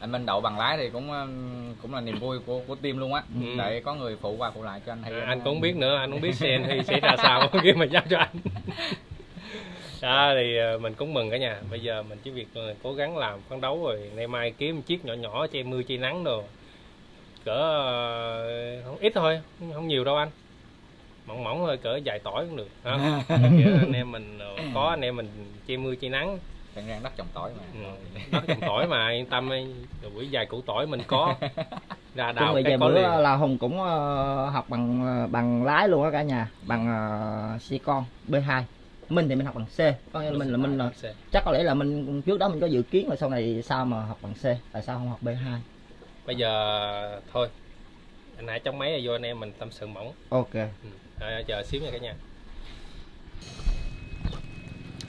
anh Minh đậu bằng lái thì cũng um, cũng là niềm vui của của team luôn á. Ừ. để có người phụ qua phụ lại cho anh hay À, anh cũng biết nữa anh cũng biết xe anh thi (laughs) sẽ ra sao (laughs) kia mà giao cho anh. Đó thì ờ, mình cũng mừng cả nhà. Bây giờ mình chỉ việc ờ, cố gắng làm phấn đấu rồi ngày mai kiếm một chiếc nhỏ nhỏ che mưa che nắng đồ cỡ ờ, không ít thôi không- nhiều đâu anh. Mỏng mỏng thôi cỡ vài tỏi cũng được? (laughs) Kiểu anh em mình ờ, (laughs) có anh em mình che mưa che nắng. Đang đang đất trồng tỏi mà. Ừ. đất trồng tỏi mà yên tâm rồi buổi vài củ tỏi mình có. (laughs) Ra đào cái có bữa liền. là Hùng cũng học bằng bằng lái luôn á cả nhà. Bằng uh, xe con B2 mình thì mình học bằng C. Có nghĩa là mình là mình là chắc có lẽ là mình trước đó mình có dự kiến là sau này sao mà học bằng C tại sao không học B2 bây giờ thôi. Anh hãy chống máy rồi vô anh em mình tâm sự mỏng. Ok. Ừ. Rồi, chờ xíu nha cả nhà.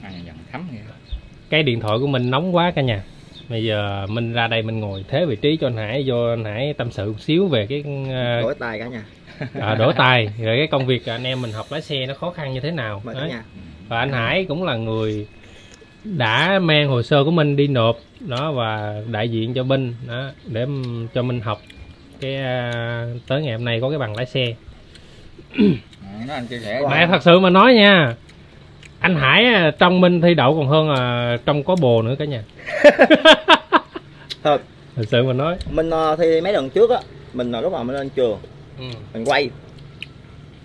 À, dần thấm vậy cái điện thoại của mình nóng quá cả nhà. Bây giờ mình ra đây mình ngồi thế vị trí cho anh Hải vô anh Hải tâm sự một xíu về cái ờ, đổi tài cả nhà. À, đổ tài. Rồi cái công việc anh em mình học lái xe nó khó khăn như thế nào. Mời cả nhà. Và anh Hải cũng là người đã mang hồ sơ của mình đi nộp đó và đại diện cho Minh đó để cho Minh học cái à, tới ngày hôm nay có cái bằng lái xe. À, đó anh chia sẻ mà thật sự mà nói nha anh Hải à, trong Minh thi đậu còn hơn à, trong có bồ nữa cả nhà. Thật. (laughs) thật sự mà nói. Mình ờ, thi mấy lần trước á mình lúc mà mình lên trường ừ. mình quay.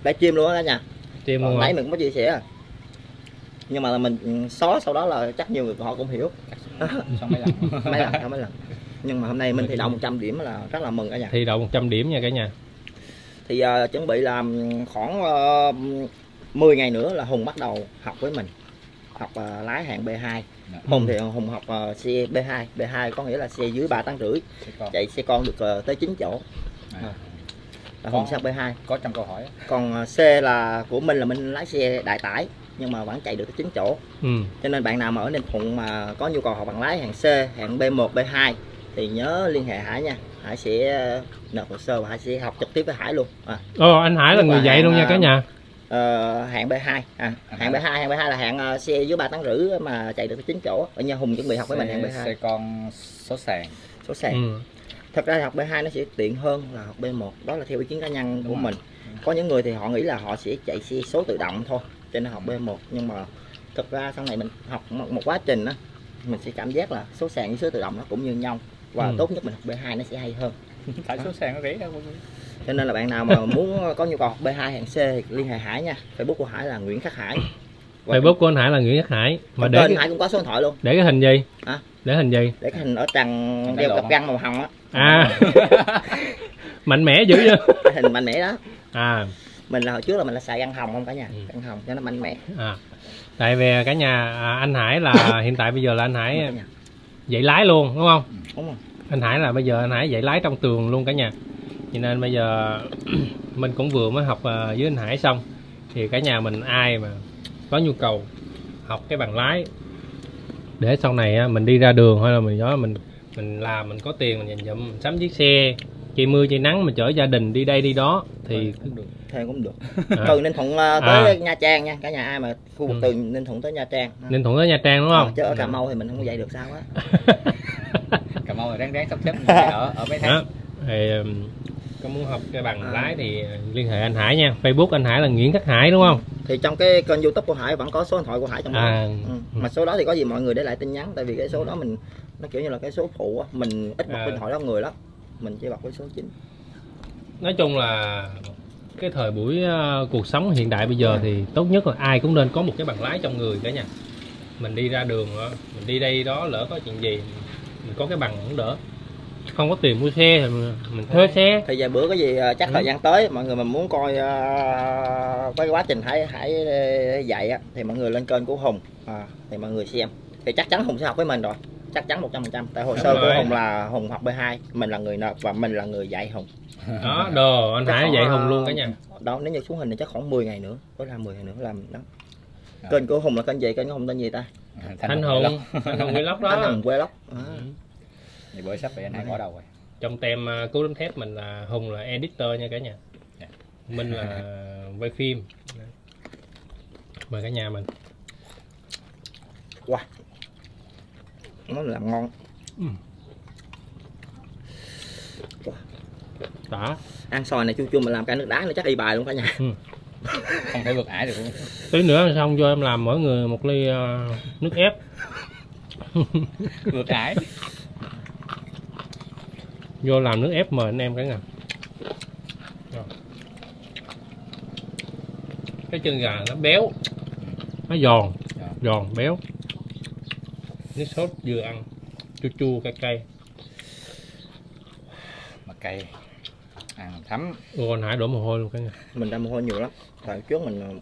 Live stream luôn á cả nhà. Chim luôn nãy mình cũng có chia sẻ à. Nhưng mà mình ừ, xóa sau đó là chắc nhiều người họ cũng hiểu. (laughs) Xong mấy lần. Mấy lần sau mấy lần. Nhưng mà hôm nay mình thi đậu 100 điểm là rất là mừng cả nhà. Thi đậu 100 điểm nha cả nhà. Thì ờ, chuẩn bị làm khoảng ờ, 10 ngày nữa là Hùng bắt đầu học với mình. Học ờ, lái hạng B2 Hùng thì Hùng học ờ, xe B2 B2 có nghĩa là xe dưới 3 tấn rưỡi. Chạy xe con được ờ, tới 9 chỗ. À, là Hùng sang B2 có trong câu hỏi còn ờ, C là của mình là mình lái xe đại tải nhưng mà vẫn chạy được tới 9 chỗ. Ừ. cho nên bạn nào mà ở Ninh Thuận mà có nhu cầu học bằng lái hạng C hạng B1 B2 thì nhớ liên hệ Hải nha. Hải sẽ ờ, nộp hồ sơ và Hải sẽ học trực tiếp với Hải luôn. À, Ồ, anh Hải là người dạy luôn nha à, cả nhà. ờ, hạng B2 à, hạng B2 hạng B2 là hạng ờ, xe dưới 3 tấn rưỡi mà chạy được 9 chỗ. Ở nhà Hùng chuẩn bị học với mình hạng xe, xe B2 con số sàn. Số sàn. Ừ. thật ra học B2 nó sẽ tiện hơn là học B1 đó là theo ý kiến cá nhân của Đúng rồi. mình có những người thì họ nghĩ là họ sẽ chạy xe số tự động thôi cho nên học B1 nhưng mà thực ra sau này mình học một, một quá trình á mình sẽ cảm giác là số sàn với số tự động nó cũng như nhau và Ừ. tốt nhất mình học B2 nó sẽ hay hơn (laughs) tại số sàn nó rẻ đâu cho nên là bạn nào mà (laughs) muốn có nhu cầu học B2 hạng C thì liên hệ Hải nha Facebook của Hải là Nguyễn Khắc Hải Và Facebook của anh Hải là Nguyễn Khắc Hải. Mà để cái, Hải cũng có số điện thoại luôn để cái hình gì? Hả? Để hình gì? để cái hình ở trần đeo cặp găng màu hồng á À. (laughs) Mạnh mẽ dữ chưa? hình mạnh mẽ đó À, mình là hồi trước là mình là xài găng hồng không cả nhà Ừ. găng hồng cho nó mạnh mẽ à. Tại vì cả nhà à, anh Hải là (coughs) hiện tại bây giờ là anh Hải dạy lái luôn đúng không? đúng rồi anh Hải là bây giờ anh Hải dạy lái trong tường luôn cả nhà cho nên bây giờ (coughs) mình cũng vừa mới học ờ, với anh Hải xong thì cả nhà mình ai mà có nhu cầu học cái bằng lái để sau này á, mình đi ra đường hay là mình đó mình mình làm mình có tiền mình dành dụm mình sắm chiếc xe trời mưa trời nắng mình chở gia đình đi đây đi đó thì theo cũng được. (laughs) À, từ Ninh Thuận ờ, tới À. Nha Trang nha cả nhà ai mà khu vực Ừ. từ Ninh Thuận tới Nha Trang. Ninh Thuận tới Nha Trang đúng Ờ, không? chứ ở Cà Mau thì mình không dạy được sao á. (laughs) Cà mau rồi ráng ráng sắp xếp ở ở mấy tháng. Đó. Thì ừm, có muốn học cái bằng À. lái thì liên hệ anh Hải nha. Facebook anh Hải là Nguyễn Khắc Hải đúng không? Thì trong cái kênh youtube của Hải vẫn có số điện thoại của Hải trong đó. À. Ừ. mà số đó thì có gì mọi người để lại tin nhắn tại vì cái số đó mình nó kiểu như là cái số phụ á. Mình ít bật À. điện thoại đó người lắm. Mình chỉ bật cái số chính. Nói chung là cái thời buổi ờ, cuộc sống hiện đại bây giờ thì tốt nhất là ai cũng nên có một cái bằng lái trong người cả nhà. Mình đi ra đường ờ, mình đi đây đó lỡ có chuyện gì mình có cái bằng cũng đỡ. Không có tiền mua xe thì mình, mình thuê xe. thì vài bữa có gì ờ, chắc Ừ. thời gian tới mọi người mà muốn coi ờ, cái quá trình Hải ờ, dạy á thì mọi người lên kênh của Hùng à, thì mọi người xem. Thì chắc chắn Hùng sẽ học với mình rồi chắc chắn 100% tại hồ sơ của. Hùng là Hùng học B2 mình là người nộp và mình là người dạy Hùng. Đó đồ anh Hải dạy hùng luôn cả nhà đó nếu như xuống hình thì chắc khoảng 10 ngày nữa. Có làm 10 ngày nữa làm đó. Kênh của Hùng là kênh gì? Kênh của Hùng tên gì ta? Thanh hùng. Thanh hùng vlog đó. Hùng Vlog à. Ừ. thì bữa sắp bị anh hai bỏ đầu rồi? Trong tem ờ, cứu đấm thép mình là hùng là editor nha cả nhà. Dạ. mình là (laughs) quay phim. Mời cả nhà mình nó làm ngon. Đó ăn xoài này chua chua mà làm cả nước đá nữa chắc y bài luôn cả nhà. (laughs) Không thể vượt ải được luôn. Tí nữa xong vô em làm mỗi người một ly ờ, nước ép. (laughs) Vượt ải. Vô làm nước ép mời anh em cả nhà. Cái chân gà nó béo. Nó giòn. Giòn béo nước sốt vừa ăn chua chua cay cay. Mà cay. Ăn thấm. Ô anh hải đổ mồ hôi luôn cả nhà. Mình ra mồ hôi nhiều lắm. Thời trước mình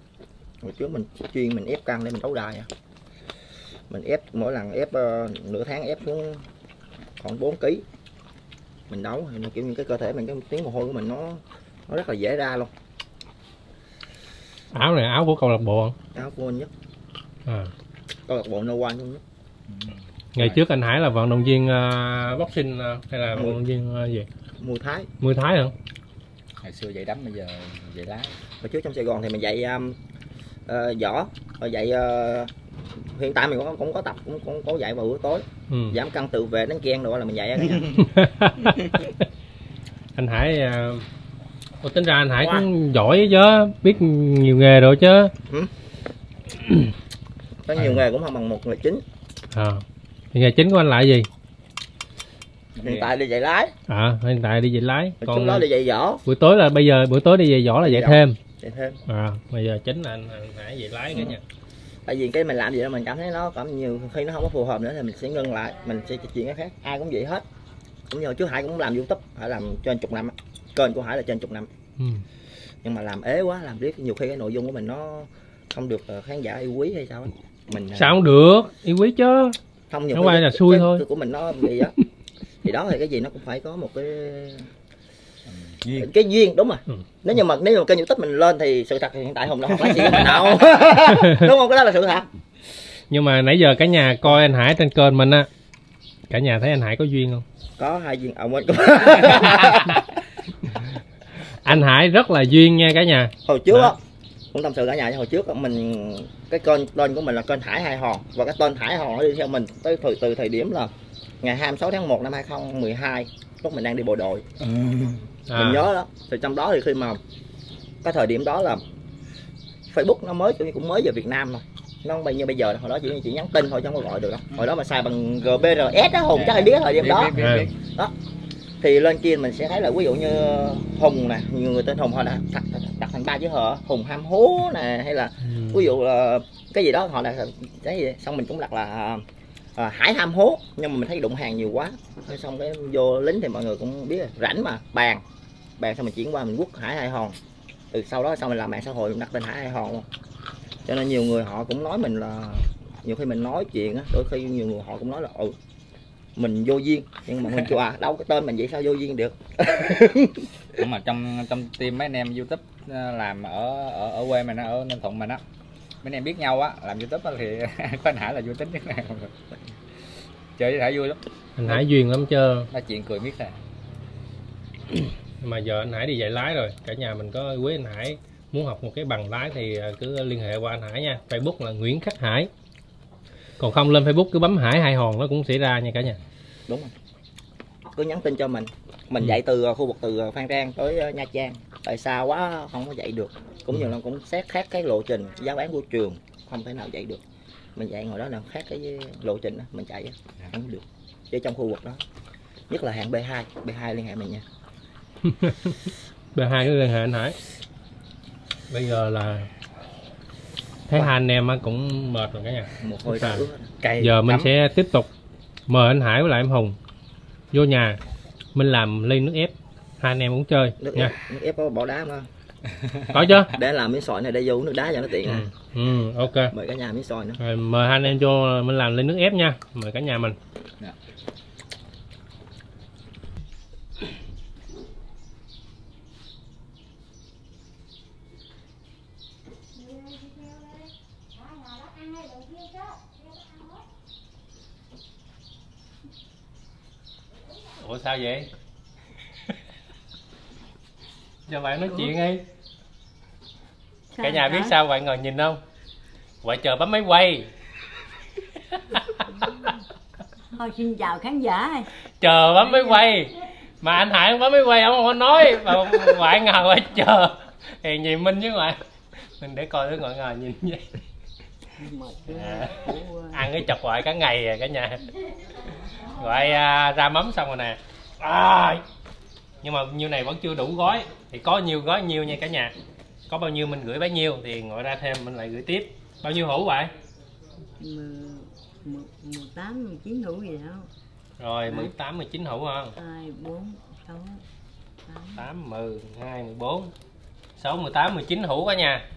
hồi trước mình chuyên mình ép căng để mình đấu đai à. mình ép mỗi lần ép ờ, nửa tháng ép xuống khoảng 4 kg mình đấu thì kiểu như cái cơ thể mình cái tiếng mồ hôi của mình nó nó rất là dễ ra luôn. Áo này áo của câu lạc bộ hả? áo của anh nhất. À. câu lạc bộ no one luôn nhất ngày trước anh hải là vận động viên uh, boxing ờ, hay là vận Mùi. động viên ờ, gì? Mua thái. Mười thái hả? Hồi xưa dạy đấm bây giờ dạy lái hồi trước trong Sài Gòn thì mình dạy um, ờ, võ. Rồi dạy ờ, hiện tại mình cũng, cũng có tập cũng, cũng có dạy vào buổi tối. Ừ. giảm cân tự vệ đánh ken đồ là mình dạy (laughs) (laughs) anh hải Ủa, tính ra anh hải Wow. cũng giỏi chứ biết nhiều nghề rồi chứ. Có nhiều nghề cũng không bằng một người chính à. thì nghề chính của anh là gì? Hiện tại đi dạy lái. À hiện tại đi dạy lái. Rồi còn đó đi dạy võ. buổi tối là bây giờ buổi tối đi dạy võ là dạy Võ. thêm. Dạy thêm. À bây giờ chính là anh, anh hải dạy lái cả nhà. Tại vì cái mình làm gì đó mình cảm thấy nó cảm nhiều khi nó không có phù hợp nữa thì mình sẽ ngưng lại mình sẽ chuyển cái khác. Ai cũng vậy hết. Cũng như trước hải cũng làm youtube hải làm trên chục năm kênh của hải là trên chục năm. Ừ. nhưng mà làm ế quá làm riết. Nhiều khi cái nội dung của mình nó không được ờ, khán giả yêu quý hay sao á mình sao không được? Yêu quý chứ. Không nhiều Không khi ai là xui cái- thôi. cái của mình nó bị á. Thì đó thì cái gì nó cũng phải có một cái duyên. Cái duyên đúng rồi. Ừ. nếu như mà nếu như mà kênh youtube mình lên thì sự thật thì hiện tại hùng đã học lái xe với mình đâu đúng không? Cái đó là sự thật. Nhưng mà nãy giờ cả nhà coi anh hải trên kênh mình á. Cả nhà thấy anh Hải có duyên không? Có hai viên ông có anh Hải rất là duyên nha cả nhà. Hồi trước Hả? Cũng tâm sự cả nhà hồi trước á, mình cái kênh tên của mình là kênh Hải Hai Hòn và cái tên Hải Hòn nó đi theo mình tới từ từ thời điểm là ngày 26 tháng 1 năm 2012 lúc mình đang đi bộ đội. À, mình nhớ đó thì trong đó thì khi mà cái thời điểm đó là Facebook nó mới cũng mới về Việt Nam thôi nó không bao nhiêu bây giờ đâu. hồi đó chỉ chỉ nhắn tin thôi chứ không có gọi được đó hồi đó mà xài bằng GPRS đó hùng chắc là biết thời điểm đó. biết. thì lên kia mình sẽ thấy là ví dụ như hùng nè nhiều người tên hùng họ đã đặt, đặt, đặt thành ba chữ hờ hùng ham hố nè hay là ừ. ví dụ là cái gì đó họ đặt cái gì xong mình cũng đặt là à, hải ham hố nhưng mà mình thấy đụng hàng nhiều quá xong cái vô lính thì mọi người cũng biết rồi. rảnh mà bàn bàn xong mình chuyển qua mình quốc hải hai hòn từ sau đó sau mình làm mạng xã hội mình đặt tên hải hai hòn luôn cho nên nhiều người họ cũng nói mình là nhiều khi mình nói chuyện á đôi khi nhiều người họ cũng nói là ừ mình vô duyên. Nhưng mà mình kêu à đâu cái tên mình vậy sao vô duyên được? (laughs) Nhưng mà trong trong team mấy anh em youtube ờ, làm ở ở ở quê mình ở ninh thuận mình á mấy anh em biết nhau á làm youtube á thì (laughs) có anh hải là vui tính nhất này chơi với hải vui lắm. Anh Hải duyên lắm chứ. Nói chuyện cười miết nè mà giờ anh Hải đi dạy lái rồi cả nhà mình có quý anh Hải. Muốn học một cái bằng lái thì à, cứ liên hệ qua anh Hải nha. Facebook là Nguyễn Khắc Hải còn không lên Facebook cứ bấm Hải hai hòn nó cũng sẽ ra nha cả nhà. Đúng rồi. Cứ nhắn tin cho mình. Mình Ừ. dạy từ ờ, khu vực từ ờ, Phan Rang tới ờ, Nha Trang. Tại sao quá không có dạy được. Cũng Ừ. như là cũng xét khác cái lộ trình giá bán của trường không thể nào dạy được. Mình dạy ngồi đó là khác cái lộ trình đó mình chạy á, không được. Chứ trong khu vực đó nhất là hạng B2 B2 liên hệ mình nha. (laughs) B2 cứ liên hệ anh Hải. Bây giờ là thấy hai anh em cũng mệt rồi cả nhà. Một hồi À. cây giờ mình tắm. sẽ tiếp tục mời anh Hải với lại em Hùng vô nhà. Mình làm ly nước ép. Hai anh em uống chơi nước nha. ép, nước ép có bỏ đá mà có chưa (laughs) để làm miếng xoài này để vô uống nước đá cho nó tiện ừ. nè ừ ok. Mời cả nhà miếng xoài nữa. Rồi mời hai anh em vô mình làm ly nước ép nha. Mời cả nhà mình. Dạ. Sao vậy? (laughs) Cho bạn nói chuyện đi. Cả nhà biết sao bạn ngồi nhìn không? Ngoại chờ bấm máy quay. (laughs) Thôi xin chào khán giả chờ bấm máy quay. Mà anh hải không bấm máy quay ông không có nói. Mà ngoại ngồi ngoại chờ thì nhìn minh với ngoại. Mình để coi đứa ngoại ngồi nhìn vậy. À. ăn cái chọc ngoại cả ngày rồi cả nhà. Ngoại à, ra mắm xong rồi nè à, nhưng mà nhiêu này vẫn chưa đủ gói. Thì có nhiêu gói nhiêu nha cả nhà. Có bao nhiêu mình gửi bấy nhiêu thì ngoại ra thêm mình lại gửi tiếp. Bao nhiêu hũ vậy? Mười- mười- mười tám mười chín đủ gì đâu rồi 18 19 hũ hai bốn sáu tám. 8 10 12 14 6 18 19 hũ cả nhà.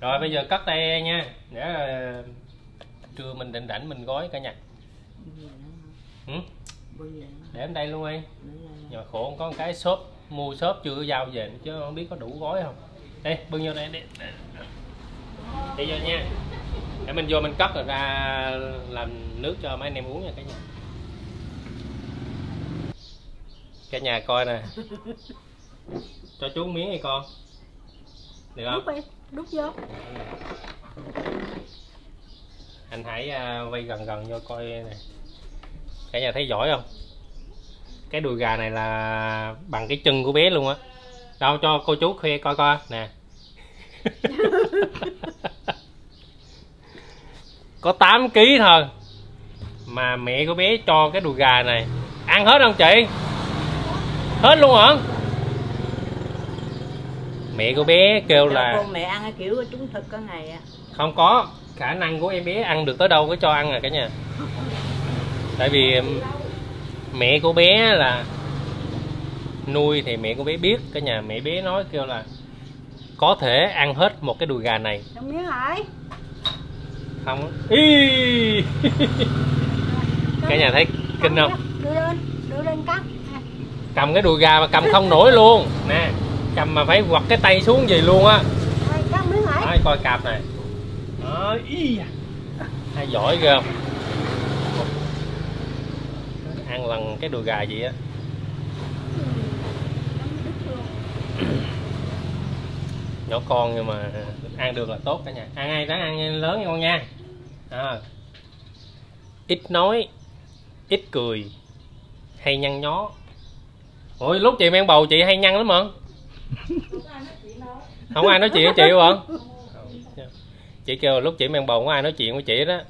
Rồi bây giờ cắt tay nha. Để ờ, trưa mình định rảnh mình gói cả nhà. Ừ? Để em đây luôn đi. Để là- Nhờ khổ không có một cái shop mua shop chưa có giao về chứ không biết có đủ gói không. Đây bao nhiêu đây đây. đi vô nha. Để mình vô mình cất rồi ra làm nước cho mấy anh em uống nha cả nhà. Cả nhà coi nè. Cho chú miếng đi con. Được không? Đút đi đút vô. Anh hãy à, quay gần gần vô coi nè. Cả nhà thấy giỏi không cái đùi gà này là bằng cái chân của bé luôn á. Đâu cho cô chú khoe coi coi nè. (laughs) Có 8 kg thôi mà mẹ của bé cho cái đùi gà này. Ăn hết không chị? Hết luôn hả? Mẹ của bé kêu Cho là mẹ ăn cái kiểu trúng thực có ngày á. Không có khả năng của em bé ăn được tới đâu có cho ăn à cả nhà. Tại vì mẹ của bé là nuôi thì mẹ của bé biết. Cả nhà mẹ bé nói kêu là có thể ăn hết một cái đùi gà này. Trong miếng lại. Không. Ý. (laughs) cả nhà thấy kinh không? đưa lên đưa lên cắt. À, cầm cái đùi gà mà cầm không nổi luôn. Nè cầm mà phải quặt cái tay xuống gì luôn á. Coi cạp này. Đó, ý hay giỏi ghê không ăn lần cái đùi gà gì á? Nhỏ con nhưng mà ăn được là tốt cả nhà. À, ăn ai ráng ăn lớn nha con nha. À. ít nói, ít cười, hay nhăn nhó. Ôi, lúc chị mang bầu chị hay nhăn lắm mà không ai nói chuyện với chị không chị? Kêu lúc chị mang bầu không ai nói chuyện với chị đó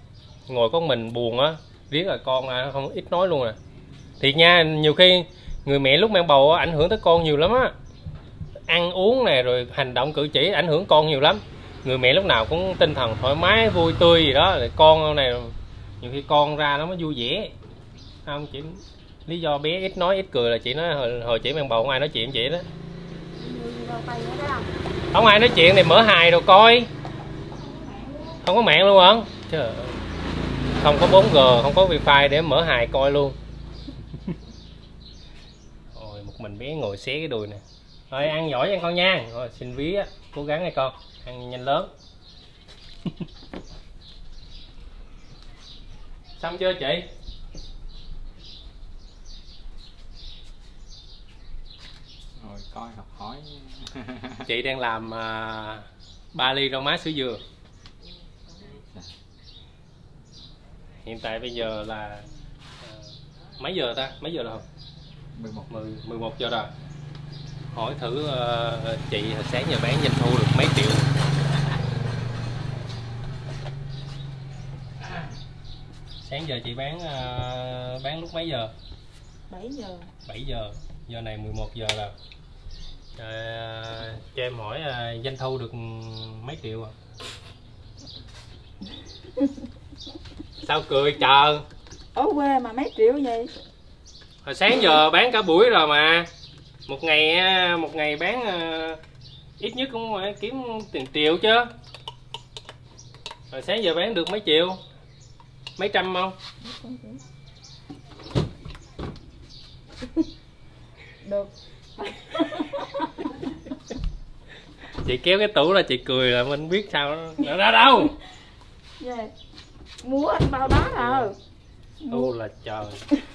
ngồi có mình buồn á, riết là con không, ít nói luôn à thì nha nhiều khi người mẹ lúc mang bầu ảnh hưởng tới con nhiều lắm á. Ăn uống này rồi hành động cử chỉ ảnh hưởng con nhiều lắm. Người mẹ lúc nào cũng tinh thần thoải mái vui tươi gì đó rồi con này nhiều khi con ra nó mới vui vẻ. Không chỉ lý do bé ít nói ít cười là chị nói hồi, hồi chị mang bầu không ai nói chuyện chị đó. Không ai nói chuyện thì mở hài rồi coi. Không có mạng luôn hả trời không có 4G không có wifi để mở hài coi luôn rồi một mình bé ngồi xé cái đùi nè. Rồi ăn giỏi nha con nha. Rồi xin ví á cố gắng nha con. Ăn nhanh lớn. (laughs) Xong chưa chị? Rồi coi học hỏi. (laughs) Chị đang làm à, ba ly rau má sữa dừa. Hiện tại bây giờ là à, mấy giờ ta? Mấy giờ rồi 11 10, 11 giờ rồi hỏi thử ờ, chị hồi sáng giờ bán doanh thu được mấy triệu? Sáng giờ chị bán ờ, bán lúc mấy giờ? 7 giờ. 7 giờ. Giờ này 11 giờ rồi. À, cho em hỏi à, doanh thu được mấy triệu à (laughs) sao cười chờ ở quê mà mấy triệu vậy hồi sáng giờ bán cả buổi rồi mà. Một ngày một ngày bán à, ít nhất cũng phải kiếm tiền triệu chứ. Hồi sáng giờ bán được mấy triệu? Mấy trăm không? Được. (laughs) Chị kéo cái tủ ra chị cười là mình biết sao nó ra đâu. Về mua anh bao đó rồi. U là trời (laughs)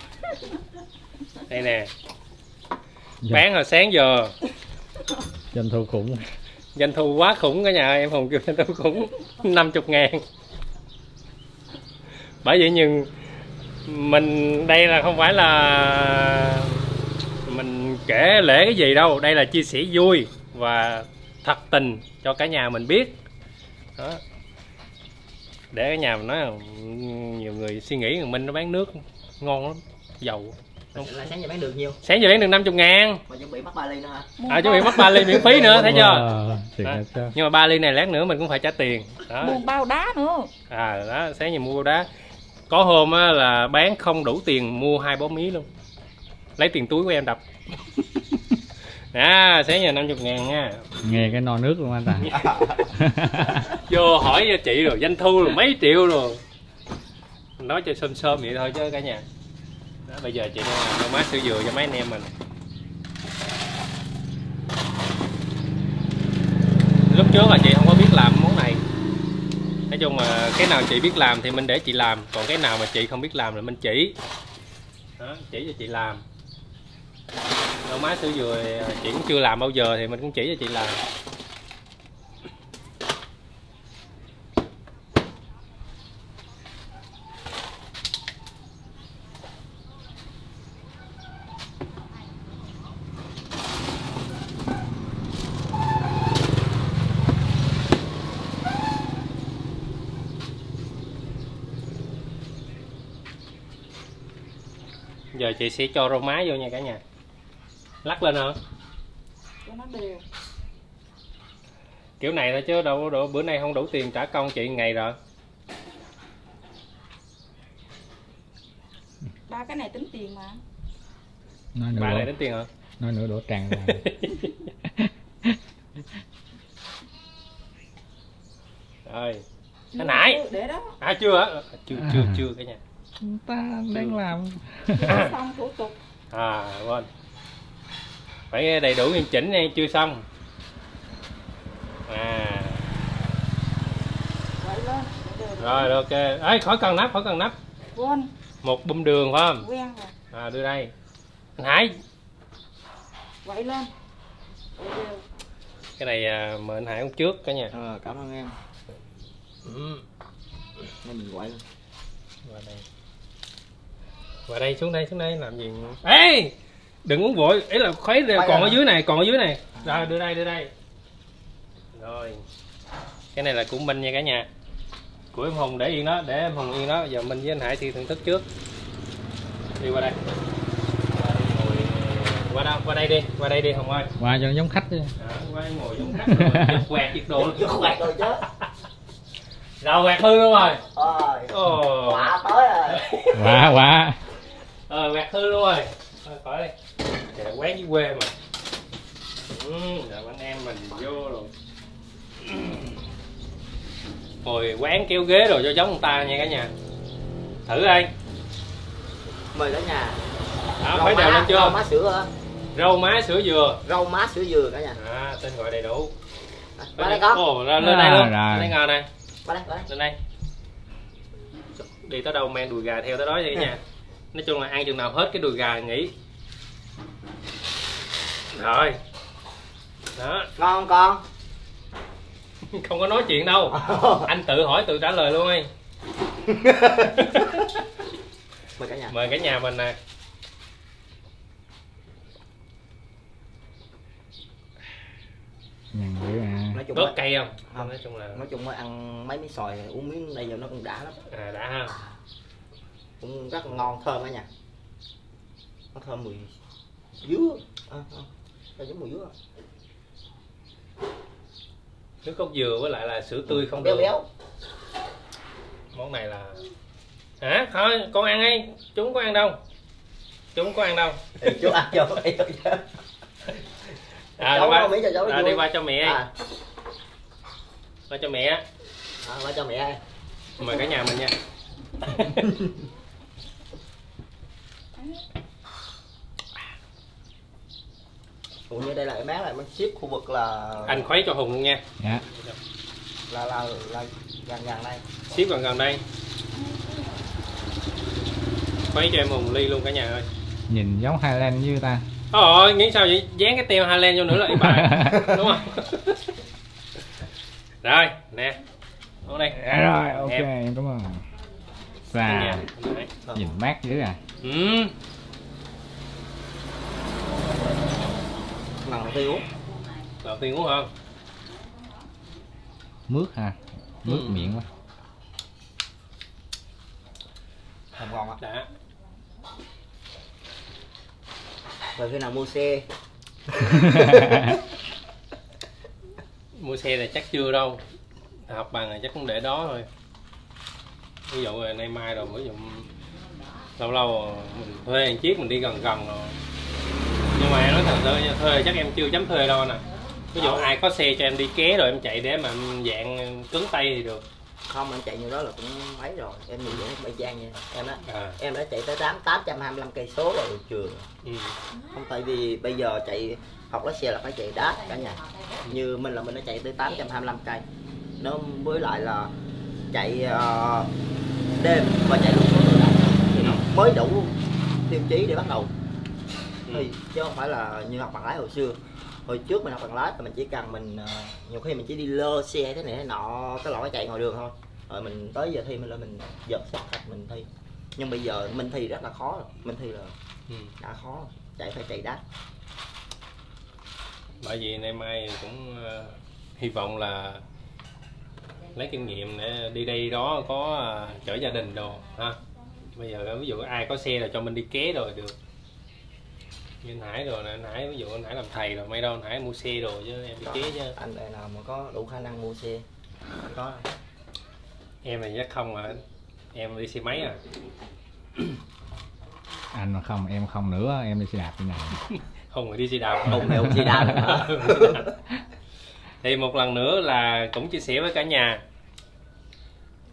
đây nè. Bán hồi sáng giờ. Doanh thu khủng. Doanh thu quá khủng cả nhà em hùng kêu doanh thu khủng 50 ngàn. Bởi vậy nhưng mình đây là không phải là mình kể lễ cái gì đâu. Đây là chia sẻ vui và thật tình cho cả nhà mình biết. Đó. Để cả nhà mình nói là nhiều người suy nghĩ mình nó bán nước ngon lắm sự là sáng giờ bán được nhiêu sáng giờ bán được 50 ngàn. Mà chuẩn bị mắc ba ly nữa hả? À chuẩn bị mất ba ly miễn phí nữa thấy chưa? Đó. nhưng mà ba ly này lát nữa mình cũng phải trả tiền. Đó. Mua bao đá nữa. À đó sáng giờ mua đá. Có hôm á, là bán không đủ tiền mua hai bó mí luôn. Lấy tiền túi của em đập. (laughs) À sáng giờ 50 ngàn nha. Nghe cái no nước luôn anh ta. (laughs) Vô hỏi cho chị rồi doanh thu rồi mấy triệu rồi. Nói cho sơm sơm vậy thôi chứ cả nhà đó, bây giờ chị đang làm sữa dừa cho mấy anh em mình. Lúc trước là chị không có biết làm món này. Nói chung là cái nào chị biết làm thì mình để chị làm còn cái nào mà chị không biết làm là mình chỉ. Đó, chỉ cho chị làm. Nấu mát sữa dừa chị cũng chưa làm bao giờ thì mình cũng chỉ cho chị làm. Chị sẽ cho rau má vô nha cả nhà. Lắc lên hả? Cho nó đều. Kiểu này thôi chứ đâu đâu bữa nay không đủ tiền trả công chị ngày rồi. Ba cái này tính tiền mà. Nói nữa bà này đến tiền hả? Nói nữa đổ tràn vào rồi. (laughs) Hồi nãy. để đó. À chưa hả À, chưa chưa chưa cả nhà Người ta đang làm. (laughs) Xong thủ tục. À quên. Phải đầy đủ nghiêm chỉnh nha chưa xong. À. Quậy rồi ok. Ấy khỏi cần nắp khỏi cần nắp. Quên. Một bum đường phải không? Quen rồi. À đưa đây. Anh Hải Quậy lên cái này à, mời anh Hải uống trước cả nhà. Ờ, cảm ơn em. Ừ. nên mình gọi luôn qua đây qua đây xuống đây xuống đây làm gì? Ê! Đừng uống vội. Ý là khuấy đều còn ra ở dưới này còn ở dưới này. Rồi đưa đây đưa đây. Rồi. Cái này là của Minh nha cả nhà. Của em Hùng để yên đó để em Hùng yên đó. Giờ Minh với anh Hải thì thưởng thức trước. Đi qua đây. Qua đâu? Qua đây đi qua đây đi Hùng ơi. Qua cho nó giống khách chứ. À, qua ngồi giống khách rồi. Quẹt giật đồ chứ không quẹt rồi chứ. Rồi quẹt hư luôn rồi? Ôi. Ồ. Quả tới rồi. Quá quá ờ quẹt hư luôn rồi. Thôi khỏi đi. Để quán dưới quê mà. Ừ, rồi anh em mình vô rồi ngồi quán kéo ghế rồi cho giống người ta nha cả nhà. Thử đây mời cả nhà. Đó Rau phải đều lên chưa? rau má sữa hả? rau má sữa dừa. Rau má sữa dừa cả nhà. À tên gọi đầy đủ. Qua đây con. Ồ, ra lên đây À, luôn lên đây ngồi nè. Qua đây qua đây. Lên đây. Đi tới đâu mang đùi gà theo tới đó vậy nha nói chung là ăn chừng nào hết cái đùi gà nghỉ. Rồi. Đó. Ngon con? (laughs) Không có nói chuyện đâu. (laughs) Anh tự hỏi tự trả lời luôn đi (laughs) mời cả nhà. Mời cả nhà mình nè. À. Nói chung bớt là, cay không? Không. nói chung là nói chung là ăn mấy miếng xoài uống miếng đây giờ nó cũng đã lắm. À đã ha cũng rất là ngon thơm cả nhà nó thơm mùi dứa. À, à, nó giống mùi dứa nước cốt dừa với lại là sữa tươi không béo béo. Món này là hả? Thôi con ăn đi. Chúng có ăn đâu? Chúng có ăn đâu? Ừ, chú ăn (laughs) cháu. à, đi qua, cho cháu à, đi qua cho mẹ. À, qua cho mẹ. À, qua cho mẹ. Mời cả nhà mình nha (laughs) Ủa như đây là cái bán lại mình ship khu vực là anh khuấy cho hùng luôn nha dạ. Là là là gần gần đây. Ship gần gần đây. Khuấy cho em hùng ly luôn cả nhà ơi. Nhìn giống Highland như ta. Ôi, nghĩ sao vậy? Dán cái tem Highland vô nữa là bài (laughs) Đúng không? Rồi, nè. Uống đây. Dạ rồi ok Em. cảm ơn. Xà. nhìn mát dữ à. Ừ. lần đầu tiên uống Đầu tiên uống không? mướt ha mướt Ừ. miệng quá. Không ngon á Đã. Rồi khi nào mua xe? (laughs) Mua xe này chắc chưa đâu. Học bằng này chắc cũng để đó thôi. Ví dụ là nay mai rồi Ví dụ Lâu lâu mình thuê một chiếc mình đi gần gần rồi Nhưng mà em nói thật sự nha, thuê chắc em chưa dám thuê đâu nè Ví dụ ai có xe cho em đi ké rồi em chạy để mà dạng cứng tay thì được. Không em chạy như đó là cũng mấy rồi. Em nhìn vẫn bay giang nha em á à, em đã chạy tới tám tám trăm hai mươi lăm cây số rồi trường ừ. không tại vì bây giờ chạy học lái xe là phải chạy đát cả nhà. Như mình là mình đã chạy tới 825 cây. Nó với lại là chạy ờ, đêm và chạy lúc động thì nó mới đủ tiêu chí để bắt đầu thì chứ không phải là như học bằng lái hồi xưa. Hồi trước mình học bằng lái thì mình chỉ cần mình ờ, nhiều khi mình chỉ đi lơ xe thế này thế nọ cái lỗi chạy ngoài đường thôi. Rồi mình tới giờ thi mình là mình giật sắt sạch mình thi. Nhưng bây giờ mình thi rất là khó rồi mình thi là Ừ. đã khó rồi. chạy phải chạy đắt. Bởi vì nay mai cũng ờ, hy vọng là lấy kinh nghiệm để đi đây đó có ờ, chở gia đình đồ ha. Bây giờ ví dụ ai có xe là cho mình đi ké rồi được như anh Hải rồi nè anh Hải ví dụ anh Hải làm thầy rồi may đâu anh Hải mua xe rồi chứ em đi ké chứ. anh này nào mà có đủ khả năng mua xe. Có. Em này chắc không à em đi xe máy à. (coughs) Anh mà không em không nữa em đi xe đạp như này. (laughs) Không phải đi xe đạp. Hùng thì Hùng xe đạp. (laughs) thì một lần nữa là cũng chia sẻ với cả nhà.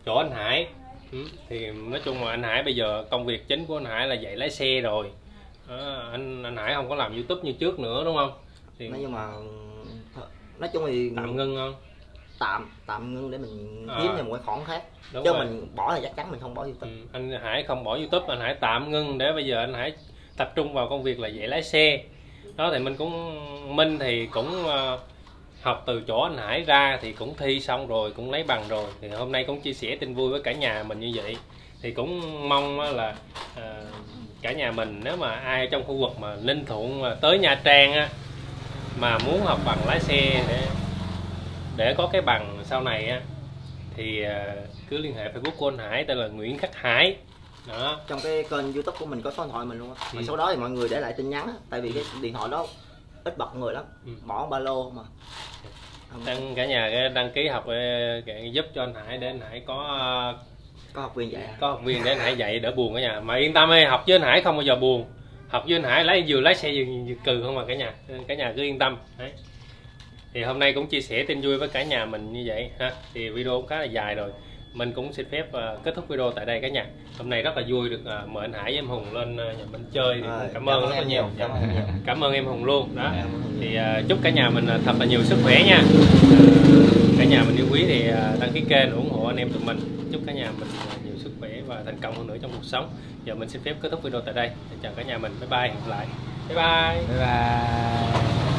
Chỗ anh Hải. Ừ, thì nói chung là anh Hải bây giờ công việc chính của anh Hải là dạy lái xe rồi Đó, anh anh Hải không có làm YouTube như trước nữa đúng không? Thì nói nhưng mà nói chung thì tạm ngưng không? Tạm tạm ngưng để mình À. kiếm thêm một cái khoản khác. Đúng chứ rồi. mình bỏ thì chắc chắn mình không bỏ ừ, youtube anh Hải không bỏ YouTube anh Hải tạm ngưng để bây giờ anh Hải tập trung vào công việc là dạy lái xe. Đó thì mình cũng minh thì cũng ờ, học từ chỗ anh Hải ra thì cũng thi xong rồi cũng lấy bằng rồi. Thì hôm nay cũng chia sẻ tin vui với cả nhà mình như vậy. Thì cũng mong là ờ, cả nhà mình nếu mà ai trong khu vực mà Ninh Thuận mà tới Nha Trang á mà muốn học bằng lái xe để để có cái bằng sau này á thì ờ, cứ liên hệ Facebook của anh Hải tên là Nguyễn Khắc Hải. Đó. Trong cái kênh youtube của mình có số điện thoại mình luôn á. Mà Ừ. số đó thì mọi người để lại tin nhắn á tại vì cái điện thoại đó ít bật người lắm Ừ. bỏ ba lô mà. Đăng cả nhà đăng ký học ờ, giúp cho anh Hải để anh Hải có có học viên dạy à? có học viên để anh Hải dạy đỡ buồn cả nhà. Mà yên tâm ơi học với anh Hải không bao giờ buồn. Học với anh Hải lái vừa lái xe vừa, cừ không mà cả nhà. Nên cả nhà cứ yên tâm. Đấy. Thì hôm nay cũng chia sẻ tin vui với cả nhà mình như vậy ha. Thì video cũng khá là dài rồi. Mình cũng xin phép ờ, kết thúc video tại đây cả nhà. Hôm nay rất là vui được ờ, mời anh Hải với em Hùng lên ờ, nhà mình chơi thì cũng cảm ơn rất là nhiều. cảm ơn cảm ơn em Hùng luôn. Đó. Thì chúc cả nhà mình thật là nhiều sức khỏe nha cả nhà mình yêu quý thì ờ, đăng ký kênh ủng hộ anh em tụi mình. Chúc cả nhà mình ờ, nhiều sức khỏe và thành công hơn nữa trong cuộc sống. Giờ mình xin phép kết thúc video tại đây. Chào cả nhà mình. Bye bye. Hẹn gặp lại. Bye bye. Bye bye